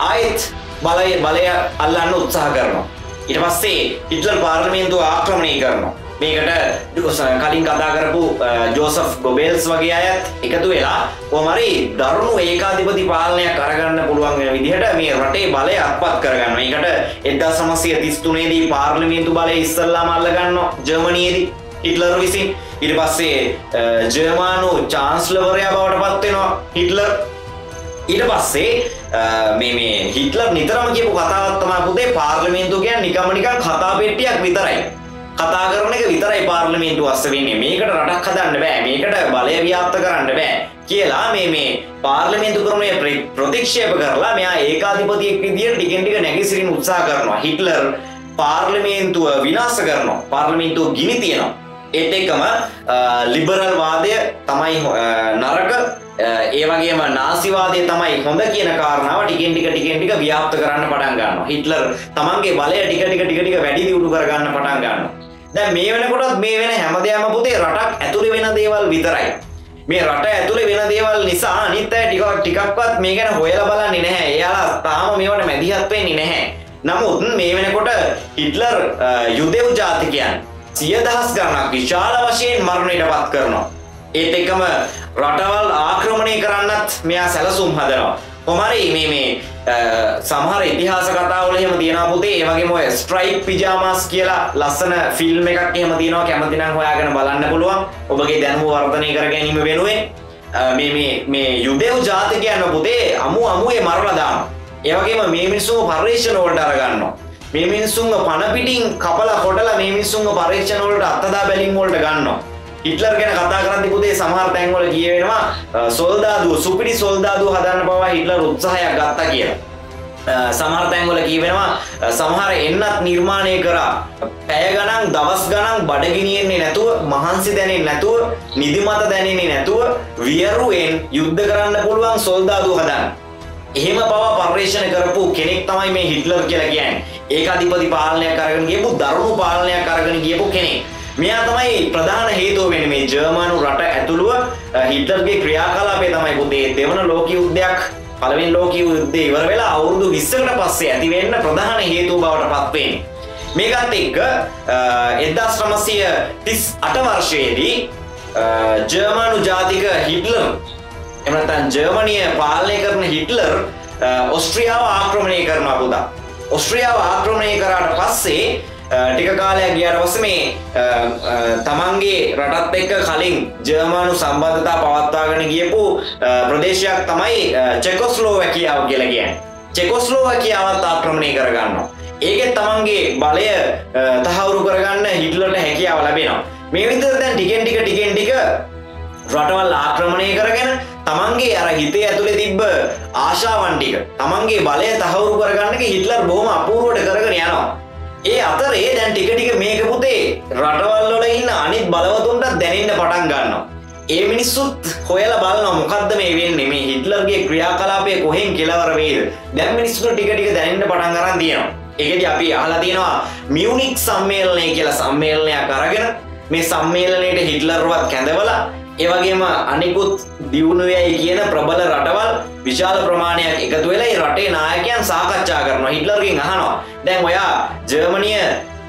ආයෙත් බලය බලය අල්ලන්න උත්සාහ කරනවා. ඊට පස්සේ හිටලර් පාර්ලිමේන්තුව ආක්‍රමණය කරනවා. මේකට කලින් කතා කරපු ජෝසෆ් ගොබේල්ස් වගේ අයත් එකතු වෙලා කොමරි දරුණු ඒකාධිපති පාලනයක් කරගන්න පුළුවන් වෙන විදිහට මේ රටේ බලය අත්පත් කරගන්න එකට එදා සමසය තිස්තුනේදී පාර්ලිමේන්තු බලය ඉස්සල්ලාම අල්ලගන්න ජර්මනයේදී හිටලර් විසින්. ඉට පස්සේ ජර්මානු චාන්ස්ලවරයා බවට පත්වෙනවා හිටලර්. ඊට පස්සේ මේ හිටලර් නිතරම කියපු කතාවත්තමා පුතේ පාර්ලිමේන්තු කියන් නිකමනිකන් කතා පෙට්ටියක් විතරයි. කතා කරන එක විතරයි පාර්ලිමේන්තු අස්ස වෙන්නේ. මේකට රටක් හදන්න බෑ. මේකට බලය ව්‍යාප්ත කරන්න බෑ කියලා මේ මේ පාර්ලිමේන්තු කරමය ප්‍රතික්ෂේප කරලා මෙයා ඒකාධිපතියෙක් විදිහට ටිකෙන් ටික නැගිසිරින් උත්සාහ කරනවා. හිට්ලර් පාර්ලිමේන්තුව විනාශ කරනවා. පාර්ලිමේන්තුව ගිනි තියනවා. ඒත් එක්කම ලිබරල් වාදය තමයි නරක ඒ වගේම නාසිවාදය තමයි හොඳ කියන කාරණාව ටිකෙන් ටික ටිකෙන් ටික ව්‍යාප්ත කරන්න පටන් ගන්නවා හිට්ලර් තමන්ගේ බලය ටික ටික ටික ටික වැඩි දියුණු කරගන්න පටන් ගන්නවා දැන් මේ වෙනකොටත් මේ වෙන හැමදේම පුතේ රටක් ඇතුළේ වෙන දේවල් විතරයි. මේ රට ඇතුළේ වෙන දේවල් නිසා අනිත් අය ටිකක් ටිකක්වත් මේ ගැන හොයලා බලන්නේ නැහැ. එයාලා තාම මේවට මැදිහත් වෙන්නේ නැහැ. නමුත් මේ වෙනකොට හිට්ලර් යුදෙව් ජාතිකයන් සිය දහස් ගණනක් විශාල වශයෙන් මරණයට පත් කරනවා. ඒත් එකම රටවල් ආක්‍රමණය කරන්නත් මෙයා සැලසුම් හදනවා. කොමරි මේ මේ සමහර ඉතිහාස කතාවල එහෙම තියෙනවා පුතේ ඒ වගේම ඔය ස්ට්‍රයික් පිජාමාස් කියලා ලස්සන ෆිල්ම් එකක් එහෙම තියෙනවා කැමති නම් හොයාගෙන බලන්න පුළුවන්. ඔබගේ දැනුම වර්ධනය කර ගැනීම වෙනුවෙන් මේ මේ මේ යුදෙව් ජාතිකයන් පුතේ අමු අමුවේ මරලා දානවා. ඒ වගේම මේ මිනිස්සුම පර්යේෂණ වලට අරගන්නවා මේ මිනිස්සුන්ව පණ පිටින් කපලා කොටලා මේ මිනිස්සුන්ව පරීක්ෂණ වලට අත්දා බැලීම් වලට ගන්නවා. හිටලර් ගැන කතා කරද්දි පුතේ සමහර තැන්වල කියවෙනවා සොල්දාදුව සුපිරි සොල්දාදුව හදන්න පවා හිටලර් උත්සාහයක් ගත්තා කියලා. සමහර තැන්වල කියවෙනවා සමහර එන්නත් නිර්මාණය කරා පැය ගණන් දවස් ගණන් බඩගිනියෙන්නේ නැතුව මහන්සි දැනෙන්නේ නැතුව නිදිමත දැනෙන්නේ නැතුව වියරුවෙන් යුද්ධ කරන්න පුළුවන් සොල්දාදුව හදන්න. එහෙම පවා පර්යේෂණ කරපු කෙනෙක් තමයි මේ හිටලර් කියලා කියන්නේ. ඒක අධිපති පාලනයක් අරගෙන ගියපු දරුණු පාලනයක් අරගෙන ගියපු කෙනෙක්. මෙයා තමයි ප්‍රධාන හේතුව වෙන මේ ජර්මනු රට ඇතුළුව හිටලර්ගේ ක්‍රියාකලාපේ තමයි පුතේ දෙවන ලෝක යුද්ධයක් පළවෙනි ලෝක යුද්ධය ඉවර වෙලා අවුරුදු 20කට පස්සේ ඇති වෙන්න ප්‍රධාන හේතුව බවට පත් වෙන්නේ. මේකත් එක්ක 1938 වර්ෂයේදී ජර්මනු ජාතික හිටලර් එහෙම නැත්නම් ජර්මනිය පාලනය කරන හිටලර් ඔස්ට්‍රියාව ආක්‍රමණය කරනවා පුතා. ඔස්ට්‍රියාව ආක්‍රමණය කරාට පස්සේ Uh, ටික කාලයක් ගියාට පස්සේ මේ uh, uh, තමන්ගේ රටත් එක්ක කලින් ජර්මනු සම්බන්ධතා පවත්වාගෙන ගියපු ප්‍රදේශයක් තමයි චෙකොස්ලෝවැකියාව කියලා කියන්නේ. චෙකොස්ලෝවැකියාවත් ආක්‍රමණය කරගන්නවා. ඒකෙත් තමන්ගේ බලය තහවුරු කරගන්න හිටලට හැකියාව ලැබෙනවා. මේ විදිහට දැන් ටිකෙන් ටික ටිකෙන් ටික රටවල් ආක්‍රමණය කරගෙන තමන්ගේ අර හිතේ ඇතුළේ තිබ්බ ආශාවන් ටික තමන්ගේ බලය තහවුරු කරගන්න හිටලර් බොහොම අපූර්වට කරගෙන යනවා. ඒ අතරේ දැන් ටික ටික මේක පුතේ රටවල් වල ඉන්න අනිත් බලවතුන්ට දැනෙන්න පටන් ගන්නවා. ඒ මිනිස්සුත් හොයලා බලනවා මොකද්ද මේ වෙන්නේ මේ හිට්ලර්ගේ ක්‍රියාකලාපය කොහෙන් කෙලවර වේද? දැන් මිනිස්සුන්ට ටික ටික දැනෙන්න පටන් අරන් තියෙනවා. ඒකදී අපි අහලා තියෙනවා මියුනික් සම්මේලනය කියලා සම්මේලනයක් අරගෙන මේ සම්මේලනයේට හිට්ලර්වත් කැඳවලා ඒ වගේම අනිකුත් දියුණුවයි කියන ප්‍රබල රටවල් විශාල ප්‍රමාණයක් එකතු වෙලා ඒ රටේ නායකයන් සාකච්ඡා කරනවා. හිට්ලර්ගෙන් අහනවා. දැන් ඔයා ජර්මනිය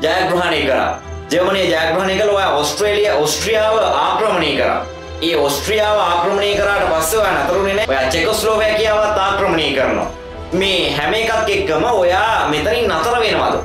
ජයග්‍රහණය කරා. ජර්මනිය ජයග්‍රහණය කළා. ඔයා ඕස්ට්‍රේලියා ඕස්ට්‍රියාව ආක්‍රමණය කරා. ඒ ඕස්ට්‍රියාව ආක්‍රමණය කරාට පස්සේ ඔයා නතරුනේ නැහැ ඔයා චෙකොස්ලෝවැකියාවත් ආක්‍රමණය කරනවා. මේ හැම එකක් එක්කම ඔයා මෙතනින් නතර වෙනවද?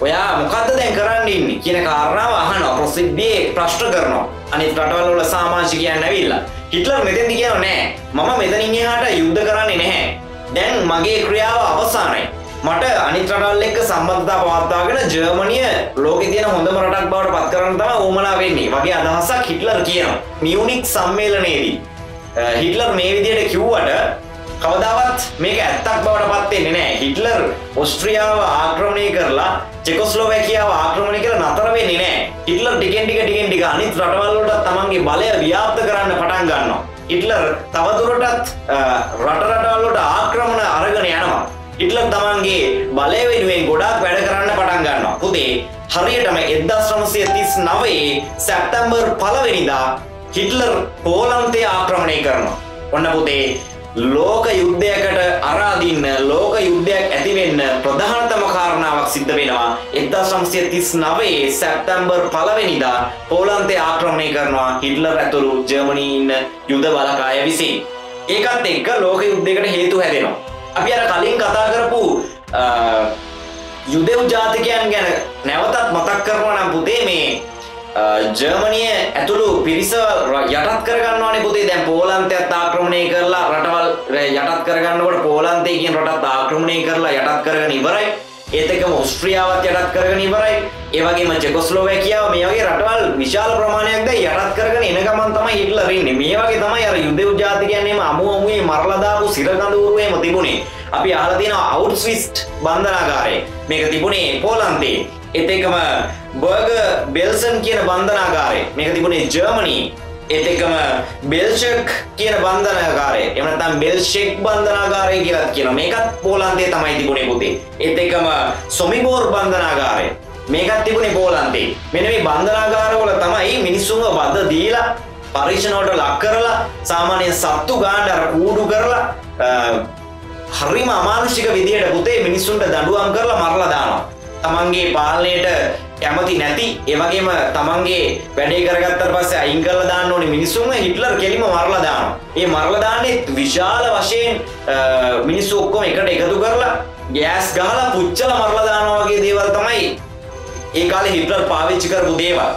ඔයා මොකක්ද දැන් කරන්න ඉන්නේ කියන කාරණාව අහනවා. ප්‍රසිද්ධියේ ප්‍රශ්න කරනවා. අනිත් රටවල් වල සාමාජිකයන් ඇවිල්ලා. හිට්ලර් මෙතෙන්දි කියනවා නෑ මම මෙතනින් එහාට යුද්ධ කරන්නේ නැහැ. දැන් මගේ ක්‍රියාව අවසానයි මට අනිත් රටවල් එක්ක සම්බන්ධතාව පවත්වාගෙන ජර්මනිය ලෝකේ තියෙන හොඳම රටක් බවට පත් කරන්න තමයි ඕමනා වෙන්නේ. වගේ අදහසක් හිට්ලර් කියනවා. මියුනික් සම්මේලනයේදී. හිට්ලර් මේ විදිහට කිව්වට කවදාවත් මේක ඇත්තක් බවට පත්වෙන්නේ නෑ. හිටලර් ඔස්ට්‍රියාව ආක්‍රමණය කරලා චෙකොස්ලෝවැකියාව ආක්‍රමණය කරලා නතර වෙන්නේ නෑ. හිටලර් ටිකෙන් ටික ටිකෙන් ටික අනිත් රටවල් වලට තමන්ගේ බලය ව්‍යාප්ත කරන්න පටන් ගන්නවා. හිටලර් තවදුරටත් රට රටවල් වලට ආක්‍රමණ අරගෙන යනවා. හිටලර් තමන්ගේ බලය වෙනුවෙන් ගොඩාක් වැඩ කරන්න පටන් ගන්නවා. පුතේ හරියටම 1939 සැප්තැම්බර් පළවෙනිදා හිටලර් පෝලන්තය ආක්‍රමණය කරනවා. ඔන්න පුතේ ලෝක යුද්ධයකට අරාදින්න ලෝක යුද්ධයක් ඇතිවෙන්න ප්‍රධානතම කාරණාවක් සිද්ධ වෙනවා. එක්දා සංසිය තිස් නවේ සැප්තැම්බර් පලවෙනිදා පෝලන්තේ ආක්‍රමණය කරනවා හිටලර් ඇතුළු ජර්මනීඉන්න යුද බලකාය විසින්. ඒකත් එක්ක ලෝක යුද්ධයකට හේතු හැදෙනවා. අපි අර කලින් කතා කරපු යුදෙව් ජාතිකයන් ගැන නැවතත් මතක් කරනවා නම් පුතේ මේ ජර්මනිය ඇතුළු පිරිස යටත් කරගන්නවානේ පුතේ. දැන් පෝලන්තයත් ආක්‍රමණය කරලා රටවල් යටත් කරගන්නකොට පෝලන්තය කියන රටත් ආක්‍රමණය කරලා යටත් කරගෙන ඉවරයි. ඒත් එක්කම ඕස්ට්‍රියාවත් යටත් කරගෙන ඉවරයි. ඒ වගේම චෙකොස්ලෝවැකියාව මේ වගේ රටවල් විශාල ප්‍රමාණයක් දැන් යටත් කරගෙන එන ගමන් තමයි හිට්ලර් ඉන්නේ. මේ වගේ තමයි අර යුදෙව් ජාතිකයන් එම අමු අමුවේ මරලා දාපු සිරකඳුරුවේම තිබුණේ. අපි අහලා තියෙනවා අවුට්ස්විස්ට් බන්ධනාගාරය. මේක තිබුණේ පෝලන්තේ. ඒත් එක්කම බර්ග බෙල්සන් කියන බන්ධනාගාරය. මේක තිබුණේ ජර්මනී. ඒත් එක්කම බෙල්ෂක් කියන බන්ධනාගාරය. එම නැත්නම් බෙල්ෂෙක් බන්ධනාගාරය කියලාත් කියනවා. මේකත් පෝලන්තයේ තමයි තිබුණේ පුතේ. ඒත් එක්කම සොමිබෝර් බන්ධනාගාරය. මේකත් තිබුණේ පෝලන්තේ. මෙන්න මේ බන්ධනාගාරවල තමයි මිනිස්සුන්ව වද දීලා පරීක්ෂණවලට ලක් කරලා සාමාන්‍යයෙන් සත්තු ගාන්න අර කූඩු කරලා හරිම අමානුෂික විදියට පුතේ මිනිස්සුන්ට දඩුවම් කරලා මරලා දානවා. තමන්ගේ පාලනයට කැමති නැති ඒවගේම තමන්ගේ වැඩේ කරගත්තර පස්සේ අයින් කරලා දාන්න ඕනේ මිනිස්සුන්ව හිට්ලර් කෙලිම මරලා දානවා. ඒ මරලා දාන්නේ විශාල වශයෙන් අ, මිනිස්සු ඔක්කොම එකට එකතු කරලා ගෑස් ගහලා පුච්චලා මරලා දානවා වගේ දේවල් තමයි ඒ කාලේ හිට්ලර් පාවිච්චි කරපු දේවල්.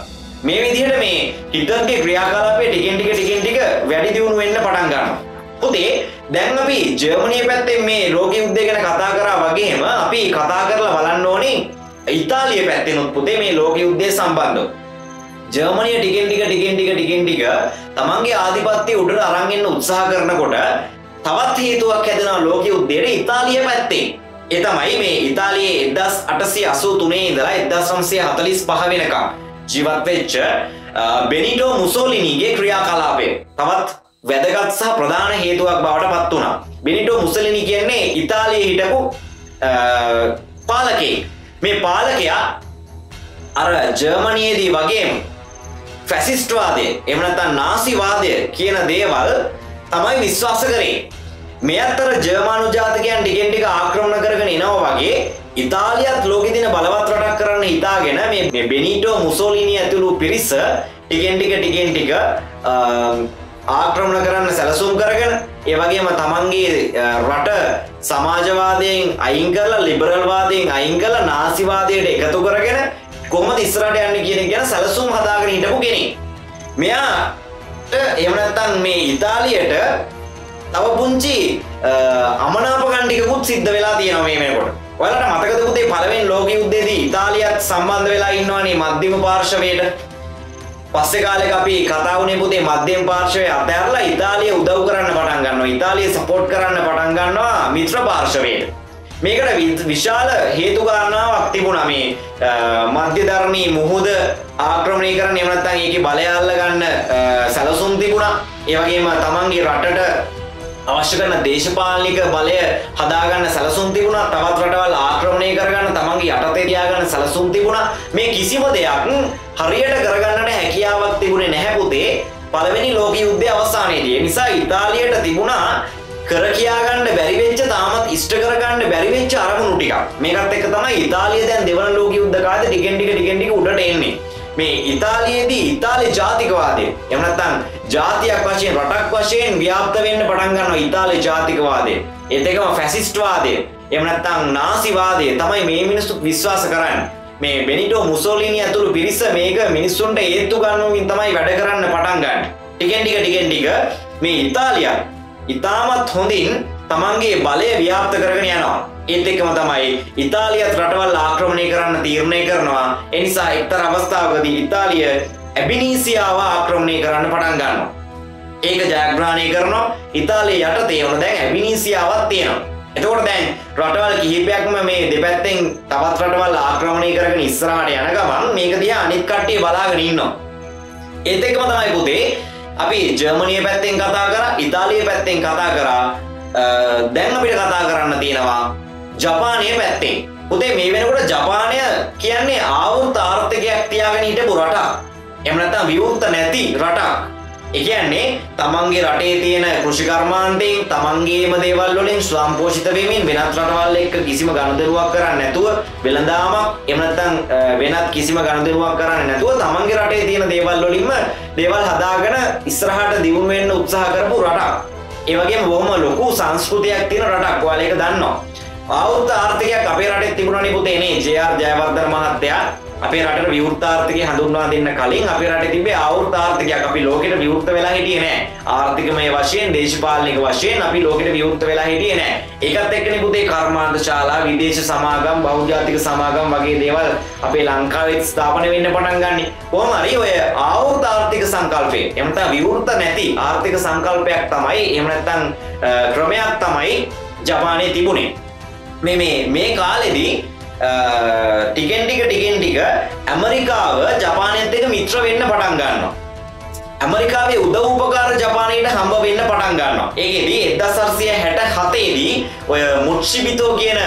මේ විදිහට මේ හිටලර්ගේ ක්‍රියාකලාපය ටිකෙන් ටික ටිකෙන් ටික වැඩි දියුණු වෙන්න පටන් ගන්නවා. පුතේ දැන් අපි ජර්මනිය පැත්තෙන් මේ ලෝක යුද්ධය ගැන කතා කරා වගේම අපි කතා කරලා බලන්න ඕනේ ඉතාලිය පැත්තෙනුත් පුතේ මේ ලෝක යුද්ධය සම්බන්ධව. ජර්මනිය ටිකෙන් ටික ටිකෙන් ටික ටිකෙන් ටික තමන්ගේ ආධිපත්‍යය උඩට අරන් එන්න උත්සාහ කරනකොට තවත් හේතුවක් හැදෙනවා ලෝක යුද්ධයට ඉතාලිය පැත්තේ. ඒ තමයි මේ ඉතාලියේ 1883 ඉඳලා 1945 වෙනකම් ජීවත් වෙච්ච බෙනිටෝ මුසෝලිනීගේ ක්‍රියාකලාපය. තවත් වැදගත් සහ ප්‍රධාන හේතුවක් බවට පත් වුණා. බෙනිටෝ මුසලිනි කියන්නේ ඉතාලියේ හිටපු අ, පාලකයෙක්. මේ පාලකයා අර ජර්මනියේදී වගේම ෆැසිස්ට්වාදය එමනත්තන් නාසිවාදය කියන දේවල් තමයි විශ්වාස කරේ. මේ අත්තර ජර්මානු ජාතකයන් ටිකෙන් ටික ආක්‍රමණ කරගෙන එනවා වගේ ඉතාලියත් ලෝකෙ දින බලවත් රටක් කරන්න හිතාගෙන මේ මේ බෙනීටෝ මුසෝලිනි ඇතුළු පිරිස ටිකෙන් ටික ටිකෙන් ටික ආම්, ආක්‍රමණ කරන්න සැලසුම් කරගෙන ඒ වගේම තමන්ගේ අ, රට සමාජවාදයෙන් අයින් කරලා ලිබරල්වාදයෙන් අයින් කරලා නාසිවාදයට එකතු කරගෙන කොහොමද ඉස්සරහට යන්නේ කියන එක ගැන සැලසුම් හදාගෙන හිටපු කෙනෙක්. මෙයාට එහෙම නැත්නම් මේ ඉතාලියට තව පුංචි අ, අමනාපකම් ටිකකුත් සිද්ධ වෙලා තියෙනවා මේ වෙනකොට. ඔයාලට මතකද පුතේ පළවෙනි ලෝක යුද්ධයේදී ඉතාලියත් සම්බන්ධ වෙලා ඉන්නවනේ මධ්‍යම පාර්ශවයට. පස්සේ කාලෙක අපි කතා වුණේ පුතේ මධ්‍යම පාර්ශවය අතහැරලා ඉතාලිය උදව් කරන්න පටන් ගන්නවා. ඉතාලිය සපෝට් කරන්න පටන් ගන්නවා මිත්‍ර පාර්ශවයට. මේකට වි- විශාල හේතු කාරණාවක් තිබුණා මේ අ, මධ්‍යධර්මී මුහුද ආක්‍රමණය කරන්න එහෙම නැත්නම් ඒකේ බලය අල්ල ගන්න අ, සැලසුම් තිබුණා. ඒ වගේම තමන්ගේ රටට අවශ්‍ය කරන දේශපාලනික බලය හදාගන්න සැලසුම් තිබුණා තවත් රටවල් ආක්‍රමණය කරගන්න තමන්ගේ යටතේ තියාගන්න සැලසුම් තිබුණා. මේ කිසිම දෙයක් හරියට කරගන්නට හැකියාවක් තිබුණේ නැහැ පුතේ. පළවෙනි ලෝක යුද්ධය අවසානයේදී. ඒ නිසා ඉතාලියට තිබුණා කර කියාගන්න බැරි වෙච්ච තාමත් ඉෂ්ට කරගන්න බැරි වෙච්ච අරමුණු ටිකක්. මේකත් එක්ක තමයි ඉතාලිය දැන් දෙවන ලෝක යුද්ධ කාලේ ටිකෙන් ටික ටිකෙන් ටික උඩට එන්නේ. මේ ඉතාලියේදී ඉතාලි ජාතිකවාදය. එහෙම නැත්නම් ජාතියක් වශයෙන් රටක් වශයෙන් ව්‍යාප්ත වෙන්න පටන් ගන්නවා ඉතාලි ජාතිකවාදය. ඒත් එකම ෆැසිස්ට්වාදය. එහෙම නැත්නම් නාසිවාදය තමයි මේ මිනිස්සු විශ්වාස කරන්නේ. මේ බෙනිටෝ මුසෝලිනි ඇතුළු පිරිස මේක මිනිස්සුන්ට ඒත්තු ගන්නමින් තමයි වැඩ කරන්න පටන් ගන්න. ටිකෙන් ටික ටිකෙන් ටික මේ ඉතාලියක් ඉතාමත් හොඳින් තමන්ගේ බලය ව්‍යාප්ත කරගෙන යනවා. ඒත් එක්කම තමයි ඉතාලියත් රටවල් ආක්‍රමණය කරන්න තීරණය කරනවා. එනිසා එක්තර අවස්ථාවකදී ඉතාලිය ඇබිනීසියාව ආක්‍රමණය කරන්න පටන් ගන්නවා. ඒක ජයග්‍රහණය කරනවා. ඉතාලිය යටතේ වුණ. දැන් ඇබිනීසියාවක් තියෙනවා. එතකොට දැන් රටවල් කිහිපයක්ම මේ දෙපැත්තෙන් තවත් රටවල් ආක්‍රමණය කරගෙන ඉස්සරහට යන ගමන් මේක දිහා අනිත් කට්ටිය බලාගෙන ඉන්නවා. ඒත් එක්කම තමයි පුතේ අපි ජර්මනිය පැත්තෙන් කතා කරා ඉතාලිය පැත්තෙන් කතා කරා. අ, දැන් අපිට කතා කරන්න තියෙනවා ජපානය පැත්තෙන් පුතේ මේ වෙනකොට ජපානය කියන්නේ ආවෘත ආර්ථිකයක් තියාගෙන හිටපු රටක් එහෙම නැත්නම් විවෘත නැති රටක් ඒ කියන්නේ තමන්ගේ රටේ තියෙන කෘෂිකර්මාන්තයෙන් තමන්ගේම දේවල් වලින් ස්වයංපෝෂිත වෙමින් වෙනත් රටවල් එක්ක කිසිම ගනුදෙනුවක් කරන්නේ නැතුව වෙළඳාමක් එහෙම නැත්නම් අ, වෙනත් කිසිම ගනුදෙනුවක් කරන්නේ නැතුව තමන්ගේ රටේ තියෙන දේවල් වලින්ම දේවල් හදාගෙන ඉස්සරහට දියුණු වෙන්න උත්සාහ කරපු රටක්. ඒ වගේම බොහොම ලොකු සංස්කෘතියක් තියෙන රටක්. ඔයාලා ඒක දන්නවා. ආවෘත ආර්ථිකයක් අපේ රටේ තිබුණානේ පුතේ නේ. ජේ.ආර් ජයවර්ධන මහත්තයා අපේ රටට විවෘත ආර්ථිකය හඳුන්වා දෙන්න කලින් අපේ රටේ තිබ්බේ ආවෘත ආර්ථිකයක්. අපි ලෝකෙට විවෘත වෙලා හිටියේ නෑ. ආර්ථිකමය වශයෙන් දේශපාලනික වශයෙන් අපි ලෝකෙට විවෘත වෙලා හිටියේ නෑ. ඒකත් එක්කනේ පුතේ කර්මාන්ත ශාලා විදේශ සමාගම් බහුජාතික සමාගම් වගේ දේවල් අපේ ලංකාවෙත් ස්ථාපනය වෙන්න පටන් ගන්නේ. කොහොම හරි ඔය ආවෘත ආර්ථික සංකල්පය එහෙම නැත්නම් විවෘත නැති ආර්ථික සංකල්පයක් තමයි එහෙම නැත්නම් අ, ක්‍රමයක් තමයි ජපානයේ තිබුණේ. මේ මේ මේ කාලෙදී අ, ටිකෙන් ටික ටිකෙන් ටික ඇමරිකාව ජපානයත් එක්ක මිත්‍ර වෙන්න පටන් ගන්නවා. ඇමරිකාවේ උදව් උපකාර ජපානයට හම්බ වෙන්න පටන් ගන්නවා. ඒකෙදී 1867 දී ඔය මුට්ෂිබිතෝ කියන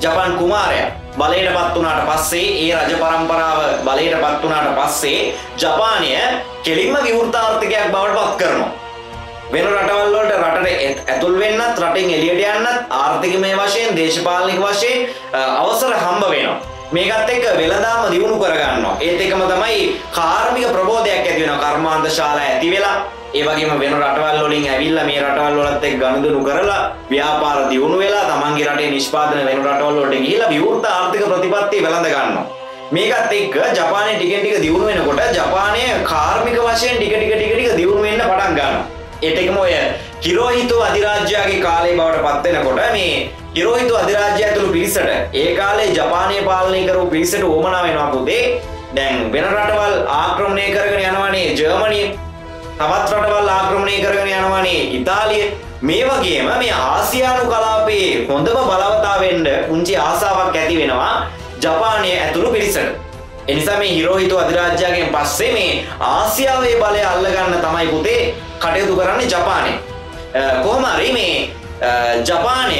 ජපන් කුමාරයා බලයට පත් වුණාට පස්සේ ඒ රජ පරම්පරාව බලයට පත් වුණාට පස්සේ ජපානය කෙලින්ම විවෘත ආර්ථිකයක් බවට පත් කරනවා. වෙන රටවල් වලට රටට ඇත්- ඇතුල් වෙන්නත් රටින් එළියට යන්නත් ආර්ථිකමය වශයෙන් දේශපාලනික වශයෙන් අ, අවසර හම්බ වෙනවා. මේකත් එක්ක වෙළඳාම දියුණු කරගන්නවා. ඒත් එකම තමයි කාර්මික ප්‍රබෝධයක් ඇති වෙනවා. කර්මාන්ත ශාලා ඇති වෙලා ඒ වගේම වෙන රටවල් වලින් ඇවිල්ලා මේ රටවල් වලත් එක්ක ගනුදෙනු කරලා ව්‍යාපාර දියුණු වෙලා තමන්ගේ රටේ නිෂ්පාදන වෙන රටවල් වලට ගිහිලා විවෘත ආර්ථික ප්‍රතිපත්ති වෙළඳ ගන්නවා. මේකත් එක්ක ජපානයේ ටික ටික දියුණු වෙනකොට ජපානය කාර්මික වශයෙන් ටික ටික ටික ටික දියුණු වෙන්න පටන් ගන්නවා. ඒත් එකම ඔය හිරෝහිතෝ අධිරාජ්‍යයාගේ කාලේ බවට පත් වෙනකොට මේ හිරෝහිතෝ අධිරාජ්‍යය ඇතුළු පිරිසට ඒ කාලේ ජපානය පාලනය කරපු පිරිසට උවමනා වෙනවා පුතේ. දැන් වෙන රටවල් ආක්‍රමණය කරගෙන යනවනේ ජර්මනිය තවත් රටවල් ආක්‍රමණය කරගෙන යනවානේ ඉතාලිය මේ වගේම මේ ආසියානු කලාපයේ හොඳම බලවතාවෙන්ඩ පුංචි ආසාාවක් ඇති වෙනවා ජපානය ඇතුළු පිරිසට. එනිසා මේ හිරෝහිතු අධිරාජ්‍යයාගෙන් පස්සේ මේ ආසියාවේ බලය අල්ලගන්න තමයි පුතේ කටයුතු කරන්න ජපානය. කොහමරි මේ ජපානය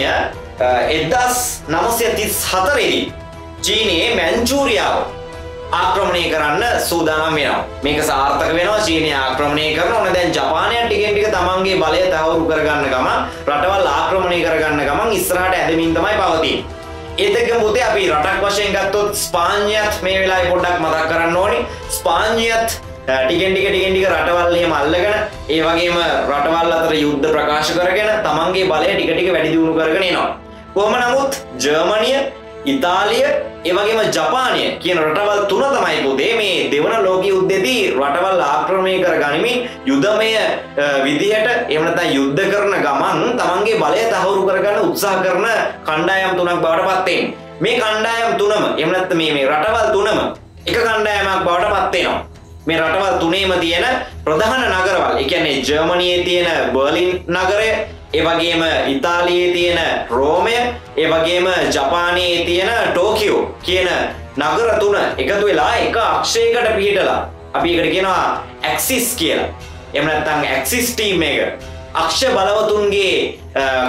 එදස් නමසය තිස් හතරෙදි චීනයේ මැංචූරියාව ආක්‍රමණය කරන්න සූදානම් වෙනවා. මේක සාර්ථක වෙනවා චීනය ආක්‍රමණය කරන ඕන දැන් ජපානය ටිකෙන් ටික තමන්ගේ බලය තවරු කරගන්න ගම රටවල් ආක්‍රමණය කරගන්න ගමන් ඉස්රහට ඇදමින් තමයි පවතින් ඒතක පුතේ අපි රටක් වශයෙන් ගත්තොත් ස්පාන්යත් මේ වෙලා පොඩ්ඩක් මතක් කරන්න ඕනි. ස්පාන්යත් ටිකෙන් ටික ටිකෙන් ටික රටවල් එහෙම අල්ලගෙන ඒ වගේම රටවල් අතර යුද්ධ ප්‍රකාශ කරගෙන තමන්ගේ බලය ටික ටික වැඩි දියුණු කරගෙන එනවා. කොහොම නමුත් ජර්මනිය ඉතාලිය එවගේම ජපානය කියන රටවල් තුන තමයි පුතේ මේ දෙවන ලෝක යුද්ධෙදී රටවල් ආක්‍රමණය කර ගනිමින් යුදමය විදිහට එමනත යුද්ධ කරන ගමන් තමන්ගේ බලය තහවුරු කරගන්න උත්සාහ කරන කණ්ඩායම් තුනක් බවට පත්තෙන් මේ කණ්ඩායම් තුනම එමනත්ත මේ මේ රටවල් තුනම එක කණ්ඩායමක් බවට පත්වෙනවා මේ රටවල් තුනේම තියෙන ප්‍රධාන නගරවල්. එකන්නේ ජර්මණයේ තියෙන බර්ලින් නගරය ඒවගේම ඉතාලියේ තියෙන රෝමය ඒවගේම ජපානයේ තියෙන ටෝකියෝ කියන නගර තුන එකතු වෙලා එක අක්ෂයකට පිහිටලා. අපි එකට කියෙනවා ඇක්සිස් කියලා. එමනත්තං ඇක්සිස් ටීම් එක. අක්ෂ බලවතුන්ගේ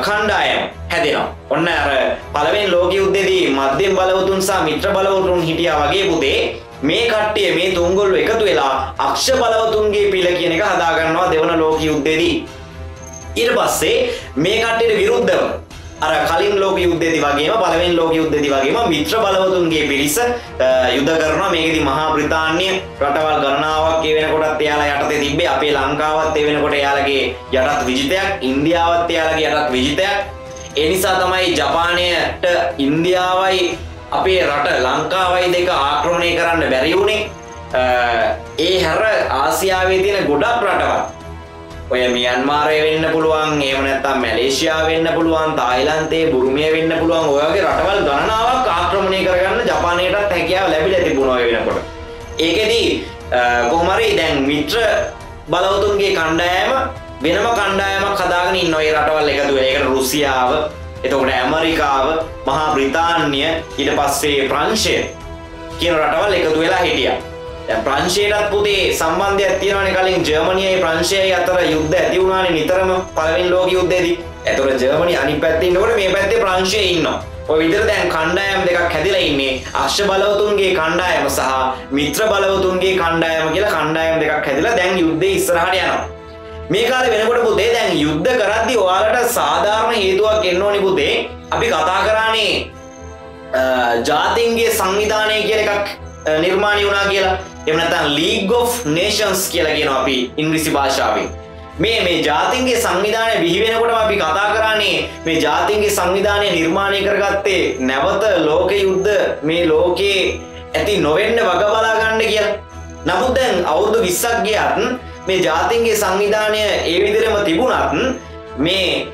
කණ්ඩායම් හැදෙනවා. ඔන්න අර පළවෙන් ලෝක යුද්ධෙදී මධ්‍යම බලවතුන් සහ මිත්‍ර බලවතුන් හිටියා වගේ පුතේ මේ කට්ටිය මේ තුන්ගොල්ලු එකතු වෙලා අක්ෂ බලවතුන්ගේ පිළ කියන එක හදාගන්නවා දෙවන ලෝක යුද්ධෙදී ඊට පස්සේ මේ කට්ටියට විරුද්ධව අර කලින් ලෝක යුද්ධෙදි වගේම පළවෙනි ලෝක යුද්ධෙදි වගේම මිත්‍ර බලවතුන්ගේ පිරිස යුද්ධ කරනවා. මේකෙදි මහා බ්‍රිතාන්‍ය රටවල් ගණනාවක් ඒ වෙනකොටත් එයාලා යටතේ තිබ්බේ. අපේ ලංකාවත් ඒ වෙනකොට එයාලගේ යටත් විජිතයක් ඉන්දියාවත් එයාලගේ යටත් විජිතයක්. ඒ නිසා තමයි ජපානයට ඉන්දියාවයි අපේ රට ලංකාවයි දෙක ආක්‍රමණය කරන්න බැරි වුණේ. ඒ හැර ආසියාවේ තියෙන ගොඩක් රටවත් ඔය මියන්මාරය වෙන්න පුළුවන් ඒම නැත්තම් මැලේෂයා වෙන්න පුළුවන් තායිලන්තේ බුරුමිය වෙන්න පුළුවන් ඔයගේ රටවල් ගණනාවක් ආක්‍රමණය කරගන්න ජපානයටත් හැකියාව ලැබිලා තිබුණා වෙනකොට. ඒකෙදී කොහමරි දැන් මිත්‍ර බලවතුන්ගේ කණ්ඩායම වෙනම කණ්ඩායමක් හදාගෙන ඉන්න ඔය රටවල් එකතු වෙලා ඒකට රුසියාව එතකොට ඇමරිකාව මහා බ්‍රිතාන්‍ය ඊට පස්සේ ප්‍රංශය කියන රටවල් එකතු වෙලා හිටියා. ප්‍රංශයටත් පුතේ සම්බන්ධයක් තියෙනවනේ කලින් ජර්මනියයි ප්‍රංශයයි අතර යුද්ධ ඇති වුණානේ නිතරම පළවෙනි ලෝක යුද්ධයේදී. එතකොට ජර්මනි අනිත් පැත්තේ ඉන්නකොට මේ පැත්තේ ප්‍රංශය ඉන්නවා. ඔය විදිහට දැන් කණ්ඩායම් දෙකක් හැදිලා ඉන්නේ. අශ්ව බලවතුන්ගේ කණ්ඩායම සහ මිත්‍ර බලවතුන්ගේ කණ්ඩායම කියලා කණ්ඩායම් දෙකක් හැදිලා දැන් යුද්ධේ ඉස්සරහට යනවා. මේ කාලේ වෙනකොට පුතේ දැන් යුද්ධ කරද්දී ඔයාලට සාධාරණ හේතුවක් එන්න ඕනි පුතේ. අපි කතා කරානේ ජාතින්ගේ සංවිධානය කියන එකක් නිර්මාණය වුණා කියලා එමනතන් ලීග් of නේෂන්ස් කියලා කියන අපි ඉංග්‍රිසි භාෂාවෙන් මේ මේ ජාතින්ගේ සංවිධානය බිහිවෙනකොට අපි කතා කරන්නේ මේ ජාතින්ගේ සංවිධානය නිර්මාණය කරගත්තේ නැවත ලෝක යුද්ධ මේ ලෝකයේ ඇති නොවෙන්න වග බලාගන්න කියලා නමුත් දැන් අවුරුදු විස්සක් ගියත් මේ ජාතින්ගේ සංවිධානය ඒ විදිරම තිබුණත් මේ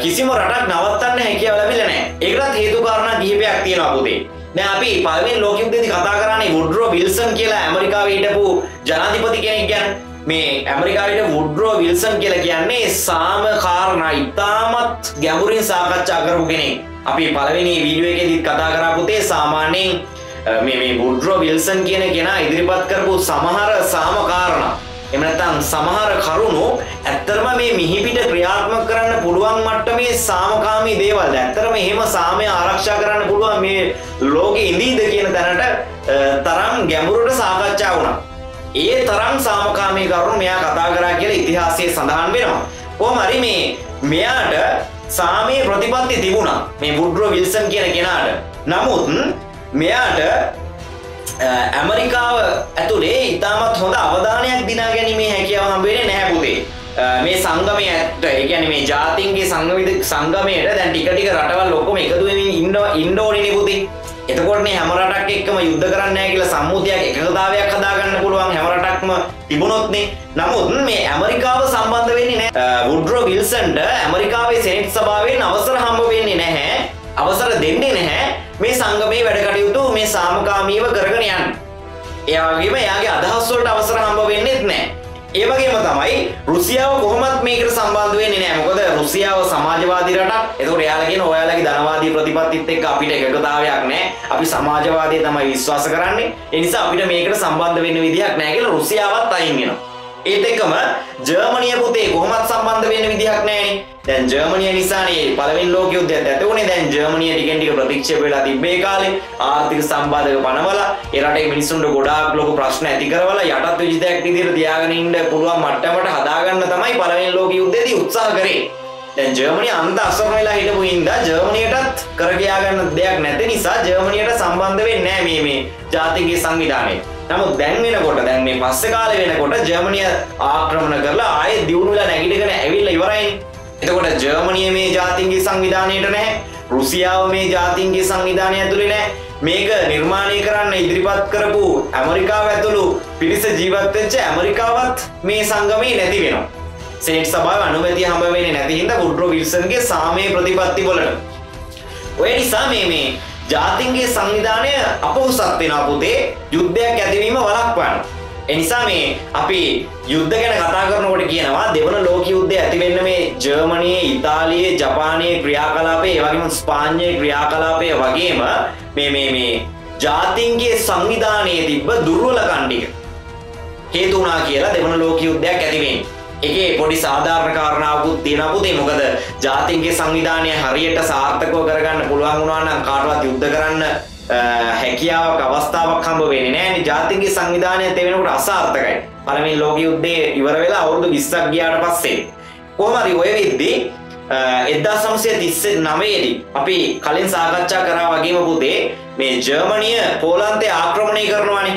කිසිම රටක් නවත්තන්න හැකියාව ලැබිලා නැහැ. ඒකටත් හේතු කාරණා කිහිපයක් තියෙනවා පුතේ. දැන් අපි පළවෙනි ලෝක යුද්ධයේදී කතා කරන්නේ වුඩ්රෝ විල්සන් කියලා ඇමරිකාවේ හිටපු ජනාධිපති කෙනෙක් ගැන. මේ ඇමරිකාවට වුඩ්රෝ විල්සන් කියලා කියන්නේ සාම කාරණා ඉතාමත් ගැඹුරින් සාකච්ඡා කරපු කෙනෙක්. අපි පළවෙනි වීඩියෝ එකේදීත් කතා කරා පුතේ සාමාන්‍යයෙන් මේ මේ වුඩ්රෝ විල්සන් කියන කෙනා ඉදිරිපත් කරපු සමහර සාම කාරණා එමනතම් සමහර කරුණු ඇත්තරම මේ මිහිපිට ක්‍රියාත්මක කරන්න පුළුවන් මට්ටමේ සාමකාමී දේවල් ඇත්තරම එහෙම සාමය ආරක්ෂා කරන්න පුළුවන් මේ ලෝකෙ ඉඳීද කියන තැනට තරම් ගැඹුරට සාකච්ඡා වුණා. ඒ තරම් සාමකාමී කරුණු මෙයා කතා කරා කියලා ඉතිහාසයේ සඳහන් වෙනවා. කොහොම හරි මේ මෙයාට සාමයේ ප්‍රතිපත්ති තිබුණා මේ වුඩ්රෝ විල්සන් කියන කෙනාට. නමුත් මෙයාට ඇමරිකාව ඇතුළේ ඉතාමත් හොඳ අවධානයක් දිනා ගැනීමේ හැකියාව හම්බෙන්නේ නැහැ පුතේ. මේ සංගමය ඇත්ත ඒ කියන්නේ මේ ජාතින්ගේ සංගමිත සංගමයට දැන් ටික ටික රටවල් ඔක්කොම එකතු වෙමින් ඉන්න ඉන්න ඕනේ නේ පුතේ. එතකොටනේ හැම රටක් එක්කම යුද්ධ කරන්නේ නැහැ කියලා සම්මුතියක් එකඟතාවයක් හදාගන්න පුළුවන් හැම රටක්ම තිබුණොත්නේ. නමුත් මේ ඇමරිකාව සම්බන්ධ වෙන්නේ නැහැ. වුඩ්‍රෝ විල්සන්ට ඇමරිකාවේ සෙනෙට් සභාවෙන් අවසර හම්බ වෙන්නේ නැහැ. අවසර දෙන්නේ නැහැ මේ සංගමයේ වැඩ කටයුතු මේ සාමකාමීව කරගෙන යන්න. ඒ වගේම එයාගේ අදහස් වලට අවසර හම්බ වෙන්නේත් නැහැ. ඒවගේම තමයි රුසියාව කොහොමත් මේකට සම්බන්ධ වෙන්නේ නෑ. මොකද රුසියාව සමාජවාදී රටක්. එතකොට එයාලා කියන ඔයාලගේ ධනවාදී ප්‍රතිපත්තිත් එක්ක අපිට එකගතාවයක් නෑ. අපි සමාජවාදය තමයි විශ්වාස කරන්නේ. ඒ නිසා අපිට මේකට සම්බන්ධ වෙන්න විදිහක් නෑ කියලා රුසියාවත් අයින් වෙනවා. ඒත් එක්කම ජර්මනිය පුතේ කොහොමත් සම්බන්ධ වෙන්න විදිහක් නෑනේ. දැන් ජර්මනිය නිසානේ පළවෙනි ලෝක යුද්ධයත් ඇති වුණේ. දැන් ජර්මනිය ටිකෙන් ටික ප්‍රතික්ෂේප වෙලා තිබ්බේ කාලේ ආර්ථික සම්බාධක පනවලා ඒ රටේ මිනිස්සුන්ට ගොඩාක් ලොකු ප්‍රශ්න ඇති කරවලා යටත් විජිතයක් විදිහට තියාගෙන ඉන්න පුළුවන් මට්ටමට හදාගන්න තමයි පළවෙනි ලෝක යුද්ධයේදී උත්සාහ කරේ. දැන් ජර්මනිය අන්ත අසරණ වෙලා හිටපු හින්දා ජර්මනියටත් කරගියා ගන්න දෙයක් නැති නිසා ජර්මනියට සම්බන්ධ වෙන්නේ නැහැ මේ මේ ජාතිකීය සංවිධානය. නමුත් දැන් වෙනකොට දැන් මේ පස්සේ කාලේ වෙනකොට ජර්මනිය ආක්‍රමණ කරලා ආයේ දියුණුවලා නැගිටගෙන ඇවිල්ලා ඉවරයිනේ. එතකොට ජර්මනිය මේ ජාතින්ගේ සංවිධානයට නැහැ. රුසියාව මේ ජාතින්ගේ සංවිධානය ඇතුළේ නැහැ. මේක නිර්මාණය කරන්න ඉදිරිපත් කරපු ඇමරිකාව ඇතුළු පිරිස ජීවත් වෙච්ච ඇමරිකාවත් මේ සංගමේ නැති වෙනවා. සේට් සභාව අනුමැතිය හම්බ වෙන්නේ නැති හින්දා වුඩ්‍රෝ විල්සන්ගේ සාමයේ ප්‍රතිපත්ති වලට. ඔය නිසා මේ මේ ජාතින්ගේ සංවිධානය අපහුසත් වෙනවා පුතේ යුද්ධයක් ඇතිවීම වළක්වන්න. එනිසා මේ අපි යුද්ධ ගැන කතා කරනකොට කියනවා දෙවන ලෝක යුද්ධය ඇතිවෙන්න මේ ජර්මණයේ ඉතාලියේ ජපානයේ ක්‍රියාකලාපය ඒවගේම ස්පාන්්‍යයේ ක්‍රියාකලාපය වගේම මේ මේ මේ ජාතින්ගේ සංවිධානයේ තිබ්බ දුර්වල කණ්ඩික හේතුනා කියලා දෙවන ලෝක යුද්ධයක් ඇතිවෙන් එකේ පොඩි සාධාරණ කාරණාවකුත් තියෙනවා. පුතේ මොකද? ජාතින්ගේ සංවිධානය හරියට සාර්ථකව කරගන්න පුළුවන් වුණා නම් කාටවත් යුද්ධ කරන්න හැකියාවක් අවස්ථාවක් හම්බ වෙන්නේ නැහැ ජාතින්ගේ සංවිධානය තෙවෙනකොට අසාර්ථකයි. පළවෙනි ලෝක යුද්ධයේ ඉවර වෙලා අවුරුදු 20ක් ගියාට පස්සේ. කොහොම හරි ඔය වෙද්දී එදදා සමසය තිස්ස නවේදී අපි කලින් සාකච්ඡා කරා වගේම පුතේ මේ ජර්මනිය පෝලන්තය ආක්‍රමණය කරනවානේ.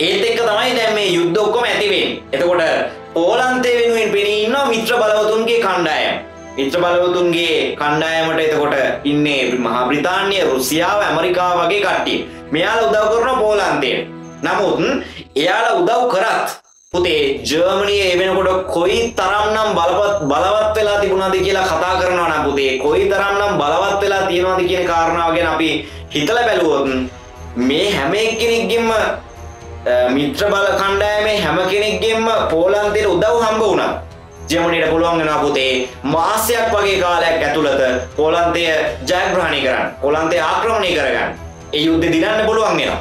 ඒත් එක්ක තමයි දැන් මේ යුද්ධ ඔක්කොම ඇතිවෙන්නේ එතකොට පෝලන්තේ වෙනුවෙන් පෙනී ඉන්නවා මිත්‍ර බලවතුන්ගේ කණ්ඩායම. මිත්‍ර බලවතුන්ගේ කණ්ඩායමට එතකොට ඉන්නේ මහා බ්‍රිතාන්‍ය, රුසියාව, ඇමරිකාව වගේ කට්ටිය. මෙයාලා උදව් කරන පෝලන්තයට. නමුත් එයාලා උදව් කරත් පුතේ ජර්මනිය ඒ වෙනකොට කොයි තරම්නම් බලවත් බලවත් වෙලා තිබුණාද කියලා කතා කරනවා නම් පුතේ කොයි තරම්නම් බලවත් වෙලා තියෙනවද කියන කාරණාව ගැන අපි හිතලා බැලුවොත් මේ හැම එක්කෙනෙක්ගෙම මිත්‍ර බල කණ්ඩෑමේ හැම කෙනෙක්ගෙන්ම පෝලන්තයට උදව් හම්බ වුණා. ජර්මනියට පුළුවන් වෙනවා පුතේ මාසයක් වගේ කාලයක් ඇතුළත පෝලන්තය ජයග්‍රහණය කරන්න පොලන්තය ආක්‍රමණය කරගන්න. ඒ යුද්ධ දිනන්න පුළුවන් වෙනවා.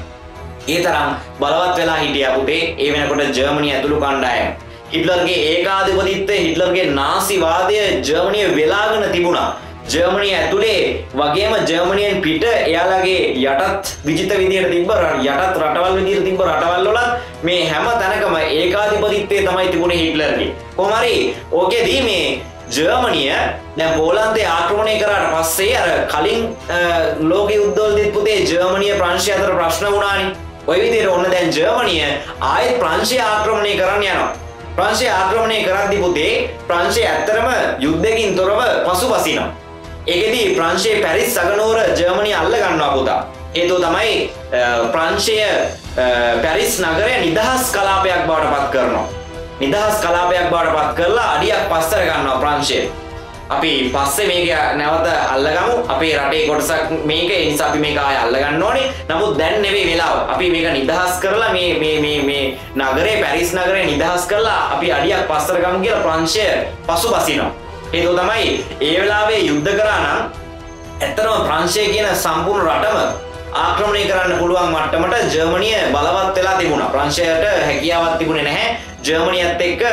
ඒ තරම් බලවත් වෙලා හිටිය පුතේ ඒ වෙනකොට ජර්මනිය ඇතුළු කණ්ඩායම. හිටලර්ගේ ඒකාධිපතිත්වය හිටලර්ගේ නාසිවාදය ජර්මනිය වෙලාගෙන තිබුණා. ජර්මණය ඇතුළේ වගේම ජර්මණයෙන් පිට එයාලගේ යටත් විජිත විදියට තිබ යටත් රටවල් විදිර තිබ රටවල්ලොලත් මේ හැම තැනකම ඒකාධිපතිත්තේ තමයි තිබුණ හිටලර්ගේ. කොමරි ඕකෙදී මේ ජර්මනිය දැ පෝලන්තේ ආක්‍රමණය කරට පස්සේ අර කලින් ලෝක උද්දෝල් දිත්පුතේ ජර්මනිය ප්‍රංශය අතර ප්‍රශ්න වුණානි. ඔය විදියට ඔන්න දැන් ජර්මනිය ආයත් ප්‍රංශය ආක්‍රමණය කරන්න යනවා. ප්‍රංශය ආක්‍රමණය කරද්දි පුතේ ප්‍රංශය ඇත්තරම යුද්ධකින් තොරව පසු පසිනවා ඒකෙදී ප්‍රංශයේ පැරිස් සගනුවර ජර්මනි අල්ල ගන්නවා පුතා. හේතුව තමයි ප්‍රංශය පැරිස් නගරය නිදහස් කලාපයක් බවට පත් කරනවා. නිදහස් කලාපයක් බවට පත් කරලා අඩියක් පස්සර ගන්නවා ප්‍රංශය. අපි පස්සේ මේක නැවත අල්ලගමු අපේ රටේ කොටසක් මේක නිසා අපි මේක ආය අල්ලගන්න ඕනේ. නමුත් දැන් නෙවෙයි වෙලාව. අපි මේක නිදහස් කරලා මේ මේ මේ මේ නගරේ පැරිස් නගරේ නිදහස් කරලා අපි අඩියක් පස්සර ගමු කියලා ප්‍රංශය පසුබසිනවා. හේතුව තමයි ඒ වෙලාවේ යුද්ධ කරා නම් ඇත්තටම ප්‍රංශය කියන සම්පූර්ණ රටම ආක්‍රමණය කරන්න පුළුවන් මට්ටමට ජර්මනිය බලවත් වෙලා තිබුණා. ප්‍රංශයට හැකියාවක් තිබුණේ නැහැ ජර්මනියත් එක්ක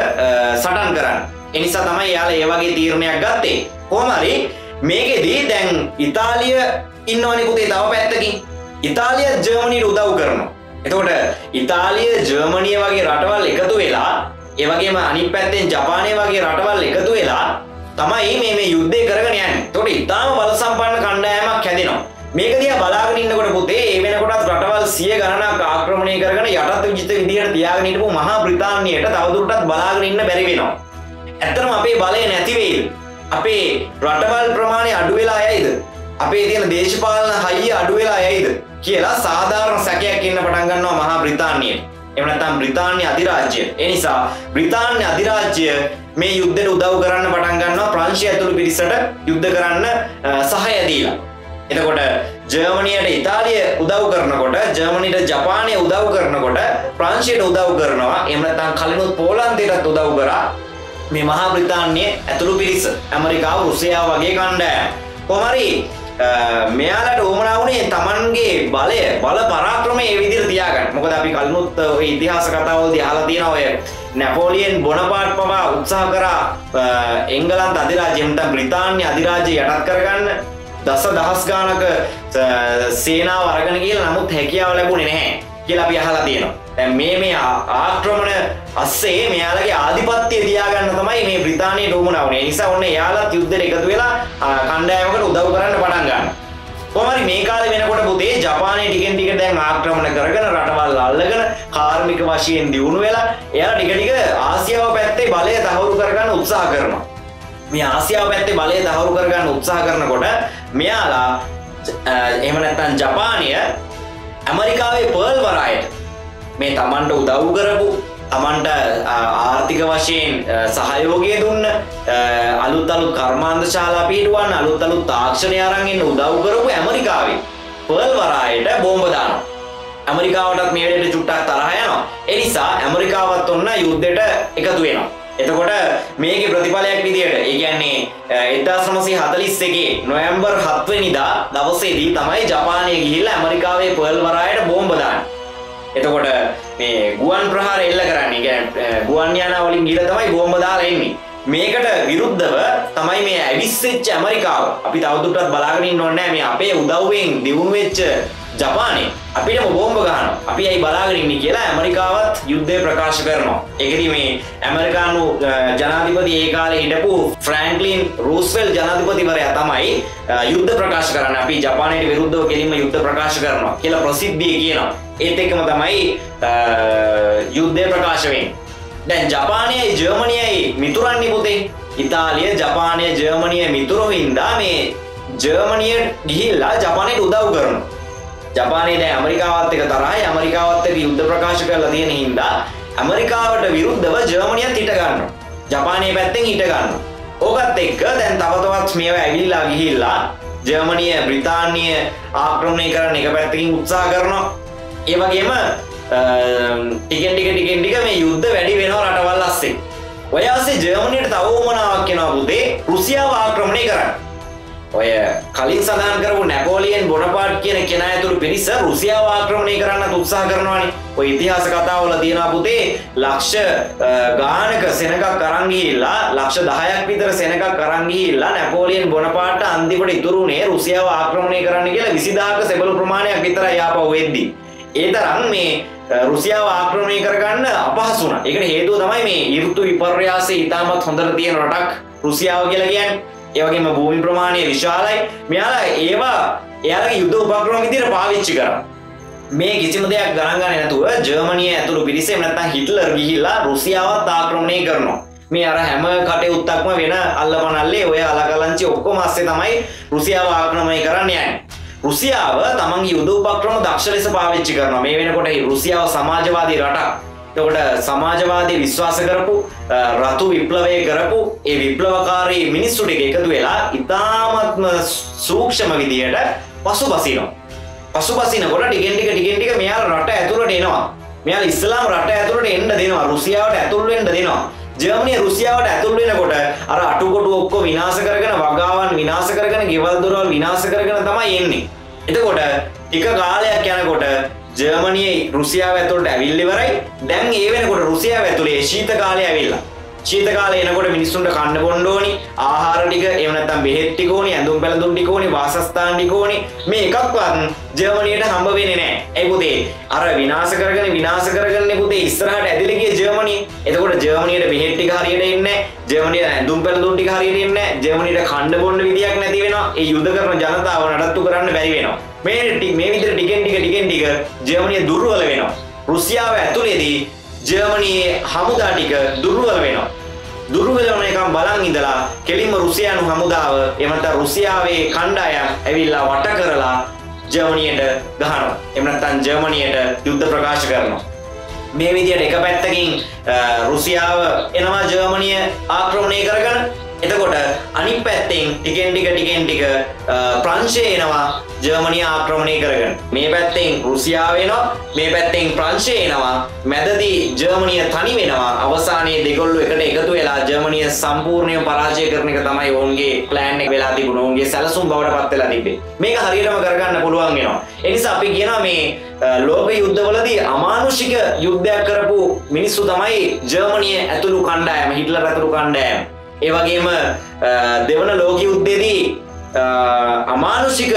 සටන් කරන්න. ඒ නිසා තමයි යාලා ඒ වගේ තීරණයක් ගත්තේ. කොහොම හරි මේකෙදී දැන් ඉතාලිය ඉන්නවනේ පුතේ තව පැත්තකින්. ඉතාලිය ජර්මනියට උදව් කරනවා. එතකොට ඉතාලිය ජර්මනිය වගේ රටවල් එකතු වෙලා ඒ වගේම අනිත් පැත්තෙන් ජපානය වගේ රටවල් එකතු වෙලා තමයි මේ මේ යුද්ධය කරගෙන යන්නේ. එතකොට ඉතාම බල සම්පන්න කණ්ඩායමක් හැදෙනවා. මේක දිහා බලාගෙන ඉන්නකොට පුතේ ඒ වෙනකොටත් රටවල් සිය ගණනක් ආක්‍රමණය කරගෙන යටත් විජිත විදියට තියාගෙන හිටපු මහා බ්‍රිතාන්‍යයට තවදුරටත් බලාගෙන ඉන්න බැරි වෙනවා. ඇත්තටම අපේ බලය නැති වෙයිද? අපේ රටවල් ප්‍රමාණය අඩු වෙලා යයිද? අපේ තියෙන දේශපාලන හයිය අඩු වෙලා යයිද කියලා සාධාරණ සැකයක් ඉන්න පටන් ගන්නවා මහා බ්‍රිතාන්‍යයට. එහෙම නැත්නම් බ්‍රිතාන්‍ය අධිරාජ්‍ය. ඒ නිසා බ්‍රිතාන්‍ය අධිරාජ්‍ය මේ යුද්ධයට උදව් කරන්න පටන් ගන්නවා ප්‍රංශය ඇතුළු පිරිසට යුද්ධ කරන්න සහය දීලා. එතකොට ජර්මනියට ඉතාලිය උදව් කරනකොට ජර්මනිට ජපානය උදව් කරනකොට ප්‍රංශයට උදව් කරනවා එහෙම නැත්නම් කලිනුත් පෝලන්තයටත් උදව් කරා මේ මහා බ්‍රිතාන්‍ය ඇතුළු පිරිස ඇමරිකාව රුසියාව වගේ කණ්ඩායම්. කොහමරි මෙයාලට උමනා වුණේ තමන්ගේ බලය බල පරාක්‍රමය ඒ විදිහට තියාගන්න. මොකද අපි කලිනුත් ඔය ඉතිහාස කතාවලදී අහලා තියෙනවා ඔය නැපෝලියන් බොනපාට් පවා උත්සාහ කරා එංගලන්ත අධිරාජ්‍යයට බ්‍රිතාන්‍ය අධිරාජ්‍ය යටත් කරගන්න දස දහස් ගානක සේනාව අරගෙන කියලා නමුත් හැකියාව ලැබුණේ නැහැ කියලා අපි අහලා තියෙනවා. දැන් මේ මේ ආක්‍රමණ අස්සේ මෙයාලගේ ආධිපත්‍යය තියාගන්න තමයි මේ බ්‍රිතාන්‍යයට උවමනා වුණේ. ඒ නිසා ඔන්න එයාලත් යුද්ධෙට එකතු වෙලා කණ්ඩායමකට උදව් කරන්න පටන් ගන්නවා. කොහමරි මේ කාලේ වෙනකොට පුතේ ජපානයේ ටිකෙන් ටික දැන් ආක්‍රමණ කරගෙන රටවල් අල්ලගෙන කාර්මික වශයෙන් දියුණු වෙලා එයාලා ටික ටික ආසියාව පැත්තේ බලය තහවුරු කරගන්න උත්සාහ කරනවා. මේ ආසියාව පැත්තේ බලය තහවුරු කරගන්න උත්සාහ කරනකොට මෙයාලා එහෙම නැත්නම් ජපානය ඇමරිකාවේ පර්ල් වරායට මේ තමන්ට උදව් කරපු තමන්ට ආර්ථික වශයෙන් සහයෝගය දුන්න අලුත් අලුත් කර්මාන්ත ශාලා පිටුවන් අලුත් අලුත් තාක්ෂණය අරන් ඉන්න උදව් කරපු ඇමරිකාවේ පර්ල් වරායට බෝම්බ දානවා. ඇමරිකාවටත් මේ වෙලේට චුට්ටක් තරහ යනවා. ඒ නිසා ඇමරිකාවත් ඔන්න යුද්ධයට එකතු වෙනවා. එතකොට මේක ප්‍රතිඵලයක් විදියට ඒ කියන්නේ එදදාස් නමසී හතලිස් එකේ නොයම්බර් හත්වනිදා දවසේදී තමයි ජපානය ගිහිල්ලා ඇමරිකාවේ පර්ල් වරායට බෝම්බ දාන්නේ. එතකොට මේ ගුවන් ප්‍රහාර එල්ල කරන්නේ ගුවන් යාන වලින් ගිල තමයි බෝම්බ දාලා එන්නේ. මේකට විරුද්ධව තමයි මේ ඇවිස්සෙච්ච ඇමරිකාව අපි තවදුරටත් බලාගෙන ඉන්න ඕනේ මේ අපේ උදව්වෙන් දියුණු වෙච්ච ජපානය අපිටම බෝම්බ ගහනවා. අපි ඇයි බලාගෙන ඉන්නේ කියලා ඇමරිකාවත් යුද්ධය ප්‍රකාශ කරනවා. ඒකෙදි මේ ඇමරිකානු ජනාධිපති ඒ කාලේ හිටපු ෆ්‍රැන්ක්ලින් රූස්වෙල් ජනාධිපතිවරයා තමයි යුද්ධ ප්‍රකාශ කරන්නේ. අපි ජපානයට විරුද්ධව කෙලින්ම යුද්ධ ප්‍රකාශ කරනවා කියලා ප්‍රසිද්ධිය කියනවා. ඒත් එක්කම තමයි යුද්ධය ප්‍රකාශ වෙන්නේ. දැන් ජපානයයි ජර්මනියයි මිතුරන්නේ පුතේ. ඉතාලිය ජපානය ජර්මනිය මිතුරු හින්දා මේ ජර්මනිය ගිහිල්ලා ජපානයට උදව් කරනවා. ජපානයේ දැන් ඇමරිකාවත් එක්ක තරහයි ඇමරිකාවත් එක්ක යුද්ධ ප්‍රකාශ කරලා තියෙන හින්දා ඇමරිකාවට විරුද්ධව ජර්මනියත් හිට ගන්නවා. ජපානයේ පැත්තෙන් හිට ගන්නවා. ඕකත් එක්ක දැන් තව තවත් මේවා ඇවිල්ලා ගිහිල්ලා ජර්මනිය බ්‍රිතාන්‍ය ආක්‍රමණය කරන්න එක පැත්තකින් උත්සාහ කරනවා. ඒ වගේම ටිකෙන් ටික ටිකෙන් ටික මේ යුද්ධ වැඩි වෙනවා රටවල් අස්සේ. ඔය ASCII ජර්මනියට තව උමනාවක් එනවා පුතේ රුසියාව ආක්‍රමණය කරන්න. ඔය කලින් සඳහන් කරපු නැපෝලියන් බොනපාට් කියන කෙනා ඇතුළු පිරිස රුසියාව ආක්‍රමණය කරන්න උත්සාහ කරනවානේ. ඔය ඉතිහාස කතාවල තියෙනවා පුතේ ලක්ෂ ගානක සෙනගක් අරන් ගිහිල්ලා ලක්ෂ 10ක් විතර සෙනගක් අරන් ගිහිල්ලා නැපෝලියන් බොනපාට්ට අන්තිමට ඉතුරුනේ රුසියාව ආක්‍රමණය කරන්න කියලා 20000ක සෙබළු ප්‍රමාණයක් විතරයි ආපහු වෙද්දී. ඒ තරම් මේ රුසියාව ආක්‍රමණය කරගන්න අපහසු වුණා. ඒකට හේතුව තමයි මේ ඍතු විපර්යාසය ඉතාමත් හොඳට තියෙන රටක් රුසියාව කියලා කියන්නේ. ඒ වගේම භූමි ප්‍රමාණය විශාලයි. මෙයාලා ඒවා එයාලගේ යුද්ධ උපක්‍රම විදිහට පාවිච්චි කරා. මේ කිසිම දෙයක් ගණන් ගන්නේ නැතුව ජර්මනිය ඇතුළු පිරිස එහෙම නැත්නම් හිට්ලර් ගිහිල්ලා රුසියාවත් ආක්‍රමණය කරනවා. මේ අර හැම කටයුත්තක්ම වෙන අල්ලපනල්ලේ ඔය අලකලංචි ඔක්කොම අස්සේ තමයි රුසියාව ආක්‍රමණය කරන්න යන්නේ. රුසියාව තමන්ගේ යුද උපක්‍රම දක්ෂ ලෙස පාවිච්චි කරනවා. මේ වෙනකොට රුසියාව සමාජවාදී රටක්. තකොට සමාජවාදී විශ්වාස කරපු රතු විප්ලවය කරපු ඒ විප්ලවකාරී මිනිස්සුට එකතු වෙලා ඉතාමත්ම සූක්ෂම විදියට පසු බසිනවා පසු පසිනකොට ටිගෙන්ටික ටිගෙන්ටික මෙයාල් රට ඇතුළට එනවා. මෙයාල් ඉස්ලාම් රට ඇතුළට එන්න දෙනවා. රුසියාවට ඇතුල්වෙන්ට දෙනවා. ජර්මනය රුසියාවට ඇතුල් වෙනකොට අර අටුකොටු ඔක්කො විනාශ කරගෙන වගාවන් විනාශ කරගෙන ගෙවල් දොරවල් විනාශ කරගෙන තමයි එන්නේ. එතකොට ටික කාලයක් යනකොට ජර්මනියේ රුසියාව ඇතුළට ඇවිල්ලා ඉවරයි. දැන් ඒ වෙනකොට රුසියාව ඇතුලේ ශීත කාලය ඇවිල්ලා. ශීතකාල එනකොට මිනිස්සුන්ට කන්න බොන්න ඕනි ආහාර ටික එහෙම නැත්නම් බෙහෙත් ටික ඕනි ඇඳුම් පැළඳුම් ටික ඕනි වාසස්ථාන ටික ඕනි මේ එකක්වත් ජර්මනියට හම්බ වෙන්නේ නැහැ. ඒ පුතේ අර විනාශ කරගෙන විනාශ කරගෙන පුතේ ඉස්සරහට ඇදලා ගිය ජර්මනිය. එතකොට ජර්මනියට බෙහෙත් ටික හරියට එන්නේ නැහැ. ජර්මනියට ඇඳුම් පැළඳුම් ටික හරියට එන්නේ නැහැ. ජර්මනියට කන්න බොන්න විදියක් නැති වෙනවා. ඒ යුද කරන ජනතාව නඩත්තු කරන්න බැරි වෙනවා. මේ ටික මේ විදිහට ටිකෙන් ටික ටිකෙන් ටික ජර්මනිය දුර්වල වෙනවා. රුසියාව ඇතුළේදී ජර්මනයේ හමුදා ටික දුර්වල වෙනවා. දුර්වල වන එකම් බලන් ඉඳලා කෙලින්ම රුසියානු හමුදාව එමත රුසියාවේ කණ්ඩායම් ඇවිල්ලා වට කරලා ජර්මනියට ගහනවා. එහෙම නැත්නම් ජර්මනියට යුද්ධ ප්‍රකාශ කරනවා. මේ විදිහට එක පැත්තකින් රුසියාව එනවා ජර්මනිය ආක්‍රමණය කරගෙන එතකොට අනිත් පැත්තෙන් ටිකෙන් ටික ටිකෙන් ටික ප්‍රංශය එනවා ජර්මනිය ආක්‍රමණය කරගෙන. මේ පැත්තෙන් රුසියාව එනවා මේ පැත්තෙන් ප්‍රංශය එනවා. මැදදී ජර්මනිය තනි වෙනවා. අවසානයේ දෙගොල්ලෝ එකට එකතු වෙලා ජර්මනිය සම්පූර්ණයෙන් පරාජය කරන එක තමයි ඔවුන්ගේ ප්ලෑන් එක වෙලා තිබුණේ. ඔවුන්ගේ සැලසුම් බවට පත් වෙලා තිබ්බේ. මේක හරියටම කරගන්න පුළුවන් වෙනවා. ඒ නිසා අපි කියනවා මේ ලෝක යුද්ධවලදී අමානුෂික යුද්ධයක් කරපු මිනිස්සු තමයි ජර්මනිය ඇතුළු කණ්ඩායම හිටලර් ඇතුළු කණ්ඩායම. ඒ වගේම දෙවන ලෝක යුද්ධයේදී අමානුෂික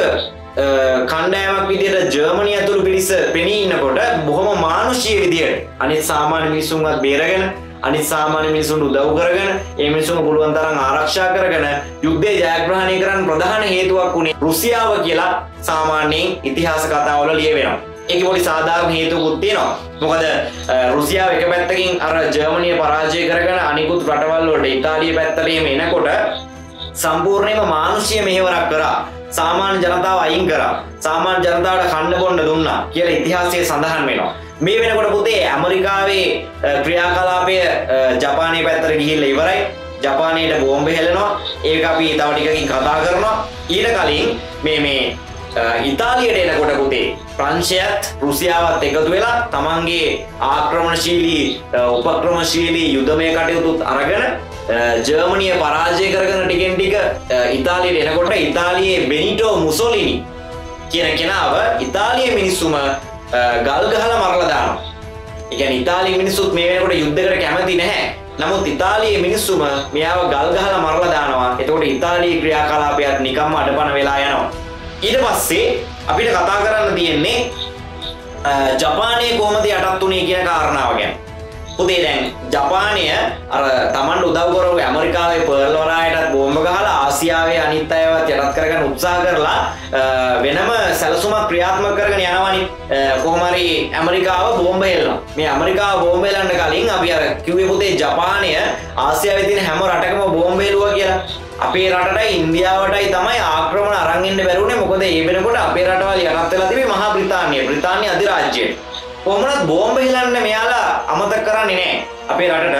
කණ්ඩෑමක් විදියට ජර්මණය ඇතුළු පිරිස පෙනී ඉන්නකොට බොහොම මානුෂ්‍යය විදියට අනිත් සාමාන්‍ය මිනිසුන්වත් බේරගෙන අනිත් සාමාන්‍ය මිනිසුන් උදව් කරගෙන ඒ මිනිසුන් පුළුවන් තරම් ආරක්ෂා කරගෙන යුද්ධය ජයග්‍රහණය කරන්න ප්‍රධාන හේතුවක් වුණේ රුසියාව කියලා සාමාන්‍යයෙන් ඉතිහාස කතාවල ලියවෙනවා. ඒක පොඩි සාධාරණ හේතුකුත් තියෙනවා. මොකද රුසියාව එක පැත්තකින් අර ජර්මනිය පරාජය කරගෙන අනිකුත් රටවල් වලට ඉතාලිය පැත්තට එහෙම එනකොට සම්පූර්ණයෙන්ම මානුෂීය මෙහෙවරක් කරා. සාමාන්‍ය ජනතාව අයින් කරා. සාමාන්‍ය ජනතාවට කන්න බොන්න දුන්නා කියලා ඉතිහාසයේ සඳහන් වෙනවා. මේ වෙනකොට පුතේ ඇමරිකාවේ ක්‍රියාකලාපය ජපානයේ පැත්තට ගිහිල්ලා ඉවරයි. ජපානයට බෝම්බ හෙලනවා. ඒක අපි තව ටිකකින් කතා කරනවා. ඊට කලින් මේ මේ ඉතාලියට එනකොට පුතේ ප්‍රංශයත් රුසියාවත් එකතු වෙලා තමන්ගේ ආක්‍රමණශීලී උපක්‍රමශීලී යුද්ධමය කටයුතුත් අරගෙන ජර්මනිය පරාජය කරගෙන ටිකෙන් ටික ඉතාලියට එනකොට ඉතාලියේ බෙනිටෝ මුසොලිනි කියන කෙනාව ඉතාලිය මිනිස්සුම ගල් ගහලා මරලා දානවා. ඒ කියන්නේ ඉතාලිය මිනිස්සුත් මේ වෙනකොට යුද්ධයකට කැමති නැහැ. නමුත් ඉතාලියේ මිනිස්සුම මෙයාව ගල් ගහලා මරලා දානවා. එතකොට ඉතාලියේ ක්‍රියාකලාපයත් නිකම්ම අඩපණ වෙලා යනවා. ඊට පස්සේ අපිට කතා කරන්න තියෙන්නේ ජපානය කොහොමද යටත් වුණේ කියන කාරණාව ගැන. පුතේ දැන් ජපානය අර තමන්ට උදව් කරපු ඇමරිකාවේ පර්ල් වරායටත් බෝම්බ ගහලා ආසියාවේ අනිත් අයවත් යටත් කරගන්න උත්සාහ කරලා වෙනම සැලසුමක් ක්‍රියාත්මක කරගෙන යනවනේ කොහොම හරි ඇමරිකාව බෝම්බ හෙලනවා. මේ ඇමරිකාව බෝම්බ හෙලන්න කලින් අපි අර කිව්වේ පුතේ ජපානය ආසියාවේ තියෙන හැම රටකම බෝම්බ හෙලුවා කියලා. අපේ රටට ඉන්දියාවටයි තමයි ආක්‍රමණ අරන්ගෙන්ට බැරුණේ මොකද ඒ වෙනකොට අපේ රටවල් යටත් වෙලා තිබේ මහා බ්‍රිතාන්‍ය බ්‍රිතාන්‍ය අධිරාජ්‍යය. කොහොමනත් බෝම්බ හෙලන්න මෙයාලා අමතක කරන්නේ නැහැ. අපේ රටට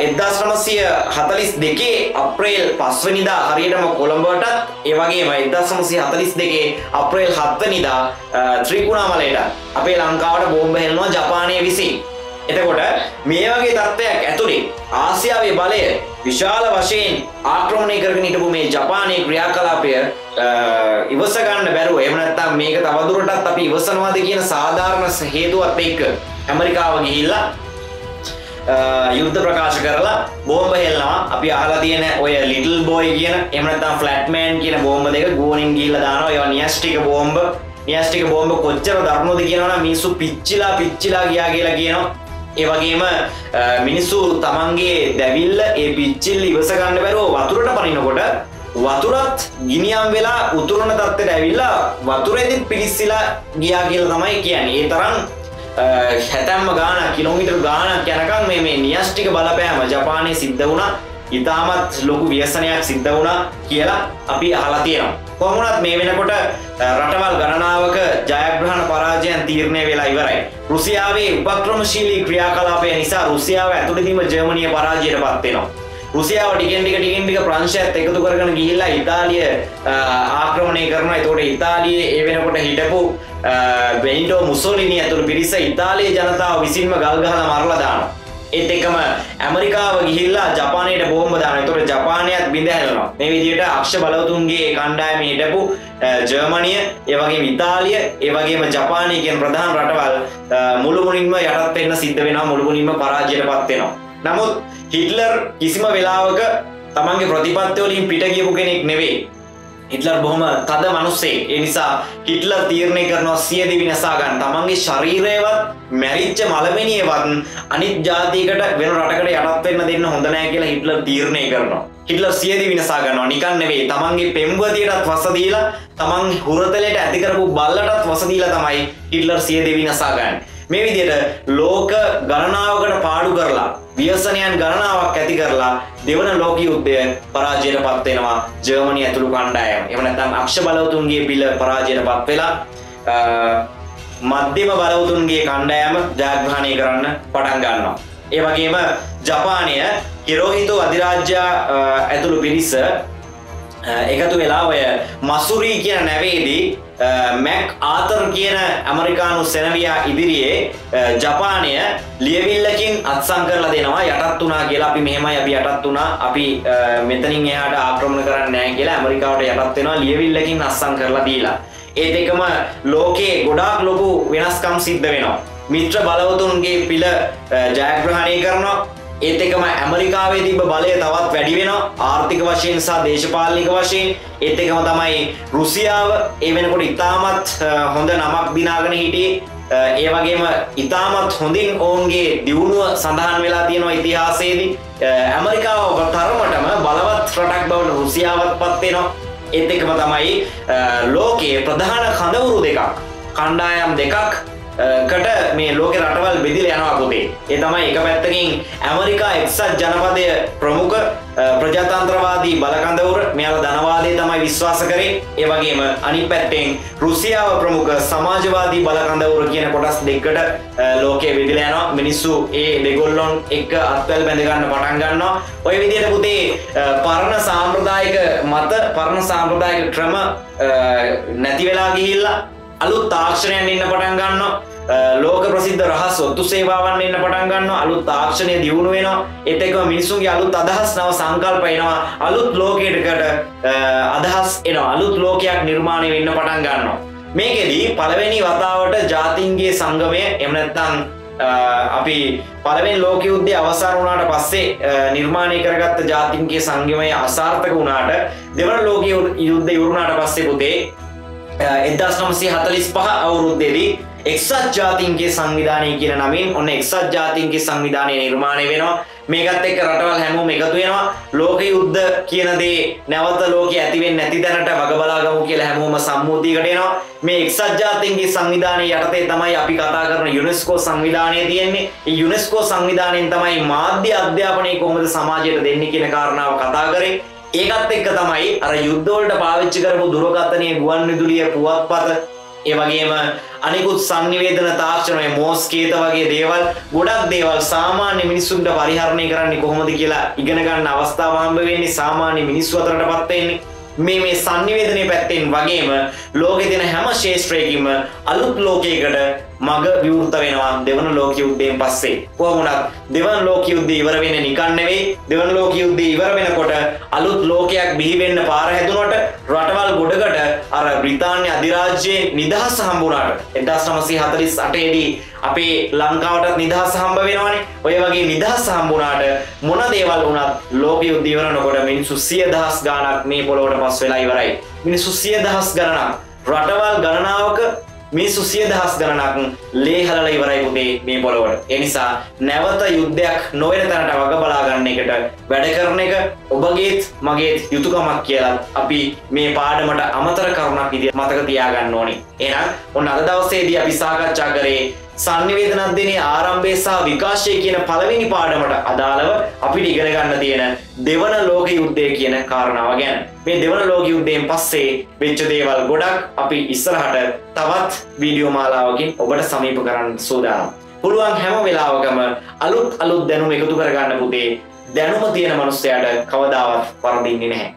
1942 අප්‍රේල් 5 වෙනිදා හරියටම කොළඹටත් ඒ වගේම 1942 අප්‍රේල් 7 වෙනිදා ත්‍රිකුණාමලයට අපේ ලංකාවට බෝම්බ හෙලනවා ජපානය විසින්. එතකොට මේ වගේ තත්ත්වයක් ඇතුළේ ආසියාවේ බලය විශාල වශයෙන් ආක්‍රමණය කරගෙන හිටපු මේ ජපානයේ ක්‍රියාකලාපය ඉවසගන්න බැරුව. එහෙම නැත්නම් මේක තවදුරටත් අපි ඉවසනවාද කියන සාධාරණ හේතුවත් එක්ක ඇමරිකාව ගිහිල්ලා යුද්ධ ප්‍රකාශ කරලා බෝම්බ හෙල්නවා අපි අහලා තියෙන ඔය ලිටල් බෝයි කියන එහෙම නැත්නම් ෆ්ලැට්මෑන් කියන බෝම්බ දෙක ගෝනින් ගිහිල්ලා දානවා. ඒවා නියස්ටික බෝම්බ. නියස්ටික බෝම්බ කොච්චර දරුණුද කියනවනම් මිනිස්සු පිච්චිලා පිච්චිලා ගියා කියලා කියනවා. ඒ වගේම මිනිස්සු තමන්ගේ දැවිල්ල ඒ පිච්චිල් ඉවසගන්න බැරුව වතුරට පනිනකොට වතුරත් ගිනියම් වෙලා උතුරන තත්ත්වයට ඇවිල්ලා වතුරෙදිත් පිරිස්සිලා ගියා කියලා තමයි කියන්නේ. ඒ තරම් හැතැම්ම ගාන කිලෝමිටර් ගානක් යනකම් මේ මේ නියස්ටික බලපෑම ජපානය සිද්ධ වුණා. ඉතාමත් ලොකු ව්‍යසනයක් සිද්ධ වුණා කියලා අපි අහලා තියෙනවා. කොහොමුණත් මේ වෙනකොට රටවල් ගණනාවක ජයග්‍රහණ පරාජයන් තීරණය වෙලා ඉවරයි. රුසියාවේ උපක්‍රමශීලී ක්‍රියාකලාපය නිසා රුසියාව ඇතුළතදීම ජර්මනිය පරාජයට පත් වෙනවා. රුසියාව ටිකෙන් ටික ටිකෙන් ටික ප්‍රංශයත් එකතු කරගෙන ගිහිල්ලා ඉතාලිය ආක්‍රමණය කරනවා. ඒතකොට ඉතාලියේ ඒ වෙනකොට හිටපු බෙනිටෝ මුසොලිනි ඇතුළු පිරිස ඉතාලියේ ජනතාව විසින්ම ගල් ගහලා මරලා දානවා. ඒත් එකම ඇමරිකාව ගිහිල්ලා ජපානයට බෝම්බ දානවා. ඒතකොට ජපානයත් බිඳ හැලෙනවා. මේ විදිහට අක්ෂ බලවතුන්ගේ කණ්ඩායමේ හිටපු ජර්මනිය, ඒ වගේම ඉතාලිය, ඒ වගේම ජපානය කියන ප්‍රධාන රටවල් මුළුමුණින්ම යටත් වෙන්න සිද්ධ වෙනවා. මුළුමුණින්ම පරාජයටපත් වෙනවා. නමුත් හිටලර් කිසිම වෙලාවක තමන්ගේ ප්‍රතිපත්තිවලින් පිට කියපු කෙනෙක් නෙවෙයි හිටලර් බොහොම තද මනුස්සේ ඒ නිසා හිටලර් තීරණය කරනවා සියදි විනසාගන්න තමන්ගේ ශරීරයවත් මැරිච්ච මළමිනියවත් අනිත් ජාතිකට වෙන රටකට යටත් වෙන්න දෙන්න හොඳ නෑ කියලා හිටලර් තීරණය කරනවා. හිටලර් සියදි විනසා ගන්නවා. නිකන් නෙවෙයි. තමන්ගේ පෙම්වතියටත් වස දීලා තමන් හුරතලයට ඇති කරපු බල්ලටත් වස දීලා තමයි හිටලර් සියදි විනසා ගන්න. මේ විදිහට ලෝක ගණනාවකට පාඩු කරලා ව්‍යසනයන් ගණනාවක් ඇති කරලා දෙවන ලෝක යුද්ධය පරාජයට පත් වෙනවා ජර්මනි ඇතුළු කණ්ඩායම. එහෙම නැත්නම් අක්ෂ බලවතුන්ගේ පිළ පරාජයට පත් වෙලා මධ්‍යම බලවතුන්ගේ කණ්ඩායම ජයග්‍රහණය කරන්න පටන් ගන්නවා. ඒ වගේම ජපානය හිරෝහිතෝ අධිරාජ්‍ය ඇතුළු පිරිස එකතු වෙලා ඔය මසුරී කියන නැවේදී Uh, මැක් ආතර් කියන ඇමරිකානු සෙනවයා ඉදිරියේ uh, ජපානය ලියවිල්ලකින් අත්සං කරලා දෙනවා යටත් වනා කියලා අපි මෙහෙමයි අපි යටත් වනා අපි uh, මෙතනින් එයාට ආක්‍රමණ කරන්න නෑ කියලා ඇමරිකාවට යටත් වෙනවා ලියවිල්ලකින් අත්සං කරලා දීලා. ඒත් එකම ලෝකයේ ගොඩාක් ලොකු වෙනස්කම් සිද්ධ වෙනවා. මිත්‍ර බලවතුන්ගේ පිළ ජයග්‍රහණය කරනවා. ඒත් එකම ඇමරිකාවේ තිබ බලය තවත් වැඩි වෙන ආර්ථික වශයෙන් සහ දේශපාලික වශයෙන්. ඒත් එකම තමයි රුසියාව. ඒ වෙනකොට ඉතාමත් හොඳ නමක් දිනාගෙන හිටියේ. ඒ වගේම ඉතාමත් හොඳින් ඔවුන්ගේ දියුණුව සඳහන් වෙලා තියෙනවා ඉතිහාසයේදී. ඇමරිකාව තරමටම බලවත් රටක් බවට රුසියාවත් පත්වෙනවා ඒත් එකම තමයි ලෝකයේ ප්‍රධාන කඳවුරු දෙකක්. කණ්ඩායම් දෙකක්. කට මේ ලෝක රටවල් බෙදිල යනවා පුතේ. ඒ තමයි එක පැත්තකින් ඇමරිකා එක්සත් ජනපදය ප්‍රමුඛ ප්‍රජාතන්ත්‍රවාදී බලකඳවුර. මෙයාල ධනවාදය තමයි විශ්වාස කරේ. ඒ වගේම අනි පැත්තෙන් රුසියාව ප්‍රමුඛ සමාජවාදී බලකඳවුර කියන කොටස් දෙකට ලෝකයේ විදිල යනවා. මිනිස්සු ඒ දෙගොල්ලොන් එක් අත්වල් බැඳගන්න පටන් ගන්නවා. ඔය විදියට පුතේ පරණ සාම්ප්‍රදායක මත පරණ සාම්ප්‍රදායක ක්‍රම නැති වෙලා ගිහිල්ලා අලුත් තාක්ෂණයන් ඉන්න පටන් ගන්නවා. ලෝක ප්‍රසිද්ධ රහස් ඔත්තු සේවාවන් එන්න පටන් ගන්න අලුත් තාක්ෂණය දියුණු වෙනවා. එතක මිනිසුන්ගේ අලුත් අදහස් නව සංකල්ප එනවා. අලුත් ලෝකයටකට අදහස් එන අලුත් ලෝකයක් නිර්මාණය වෙන්න පටන් ගන්නවා. මේකෙදී පළවෙනි වතාවට ජාතින්ගේ සංගමය එමනැත්තන් අපි පළවෙන් ලෝක යුද්ධය අවසර වුණාට පස්සේ නිර්මාණය කරගත්ත ජාතින්ගේ සංගමය අසාර්ථක වුණාට දෙවන ලෝක යුද්ධ යුරුණාට පස්සේ පුතේ එදස් නමසේ හතලිස් පහ අවුරුද්දෙදී එක්සත් ජාතින්ගේ සංවිධානය කියන නමින් ඔන්න එක්සත් ජාතින්ගේ සංවිධානය නිර්මාණය වෙනවා. මේකත් එක්ක රටවල් හැමෝම එකතු වෙනවා. ලෝක යුද්ධ කියන දේ නැවත ලෝක ඇතිවෙන් නැති තැනට වග බලාගමු කියලා හැමෝම සම්මුතියකට එනවා. මේ එක්සත් ජාතින්ගේ සංවිධානය යටතේ තමයි අපි කතා කරන යුනෙස්කෝ සංවිධානය තියෙන්නේ. යුනෙස්කෝ සංවිධානයෙන් තමයි මාධ්‍ය අධ්‍යාපනය කොහොමද සමාජයට දෙන්නේ කියන කාරණාව කතා කරේ. ඒකත් එක්ක තමයි අර යුද්ධවලට පාවිච්චි කරපු දුරකථනය ගුවන් විදුලිය පුවත්පත ඒ වගේම අනිකුත් සංනිවේදන තාක්ෂණය මෝස්කේත වගේ දේවල් ගොඩක් දේවල් සාමාන්‍ය මිනිස්සුන්ට පරිහරණය කරන්නේ කොහොමද කියලා ඉගෙන ගන්න අවස්ථාව හම්බ වෙන්නේ සාමාන්‍ය මිනිස්සු අතරට පත් වෙන්නේ. මේ මේ සංනිවේදනය පැත්තෙන් වගේම ලෝකෙ දෙන හැම ශේෂත්‍රයකින්ම අලුත් ලෝකයකට මග විවෘත වෙනවා. දෙවන ලෝක යුද්ධයෙන් පස්සේ. කොහොමුණත් දෙවන් ලෝක යුද්ධ ඉවර වෙන්නේ නිකන් නෙවෙයි. දෙවන ලෝක යුද්ධ ඉවර වෙනකොට අලුත් ලෝකයක් බිහි වෙන්න පාර හැදුනට රටවල් ගොඩකට අර බ්‍රිතාන්‍ය අධිරාජ්‍යයෙන් නිදහස් හම්බුණාට 1948 දී අපේ ලංකාවටත් නිදහස් හම්බ වෙනවනේ. ඔය වගේ නිදහස් හම්බුණාට මොන දේවල් වුණත් ලෝක යුද්ධ ඉවරනකොට මිනිස්සු 10000 ගාණක් මේ පොළොවට පස් වෙලා ඉවරයි. මිනිස්සු 10000 ගණනක් රටවල් ගණනාවක මේ සුසිය දහස් ගණනක් ලේහලල ඉවරයි පුතේ මේ පොළොවට. එනිසා නැවත යුද්ධයක් නොවෙන තැනට වග බලාගන්න එකට වැඩ කරන එක ඔබගේත් මගේත් යුතුකමක් කියලා අපි මේ පාඩමට අමතර කරුණක් විදිහට මතක තියාගන්න ඕනි. එහෙනම් ඔන්න අද දවසේදී අපි සාකච්ඡා කරේ සංනිවේදන අධ්‍යයනයේ ආරම්භය සහ විකාශය කියන පළවෙනි පාඩමට අදාළව අපිට ඉගෙන ගන්න තියෙන දෙවන ලෝක යුද්ධය කියන කාරණාව ගැන. මේ දෙවන ලෝක යුද්ධයෙන් පස්සේ වෙච්ච දේවල් ගොඩක් අපි ඉස්සරහට තවත් වීඩියෝ මාලාවකින් ඔබට සමීප කරන්න සූදානම්. පුළුවන් හැම වෙලාවකම අලුත් අලුත් දැනුම එකතු කරගන්න පුතේ දැනුම තියෙන මනුස්සයාට කවදාවත් වරදින්නේ නැහැ.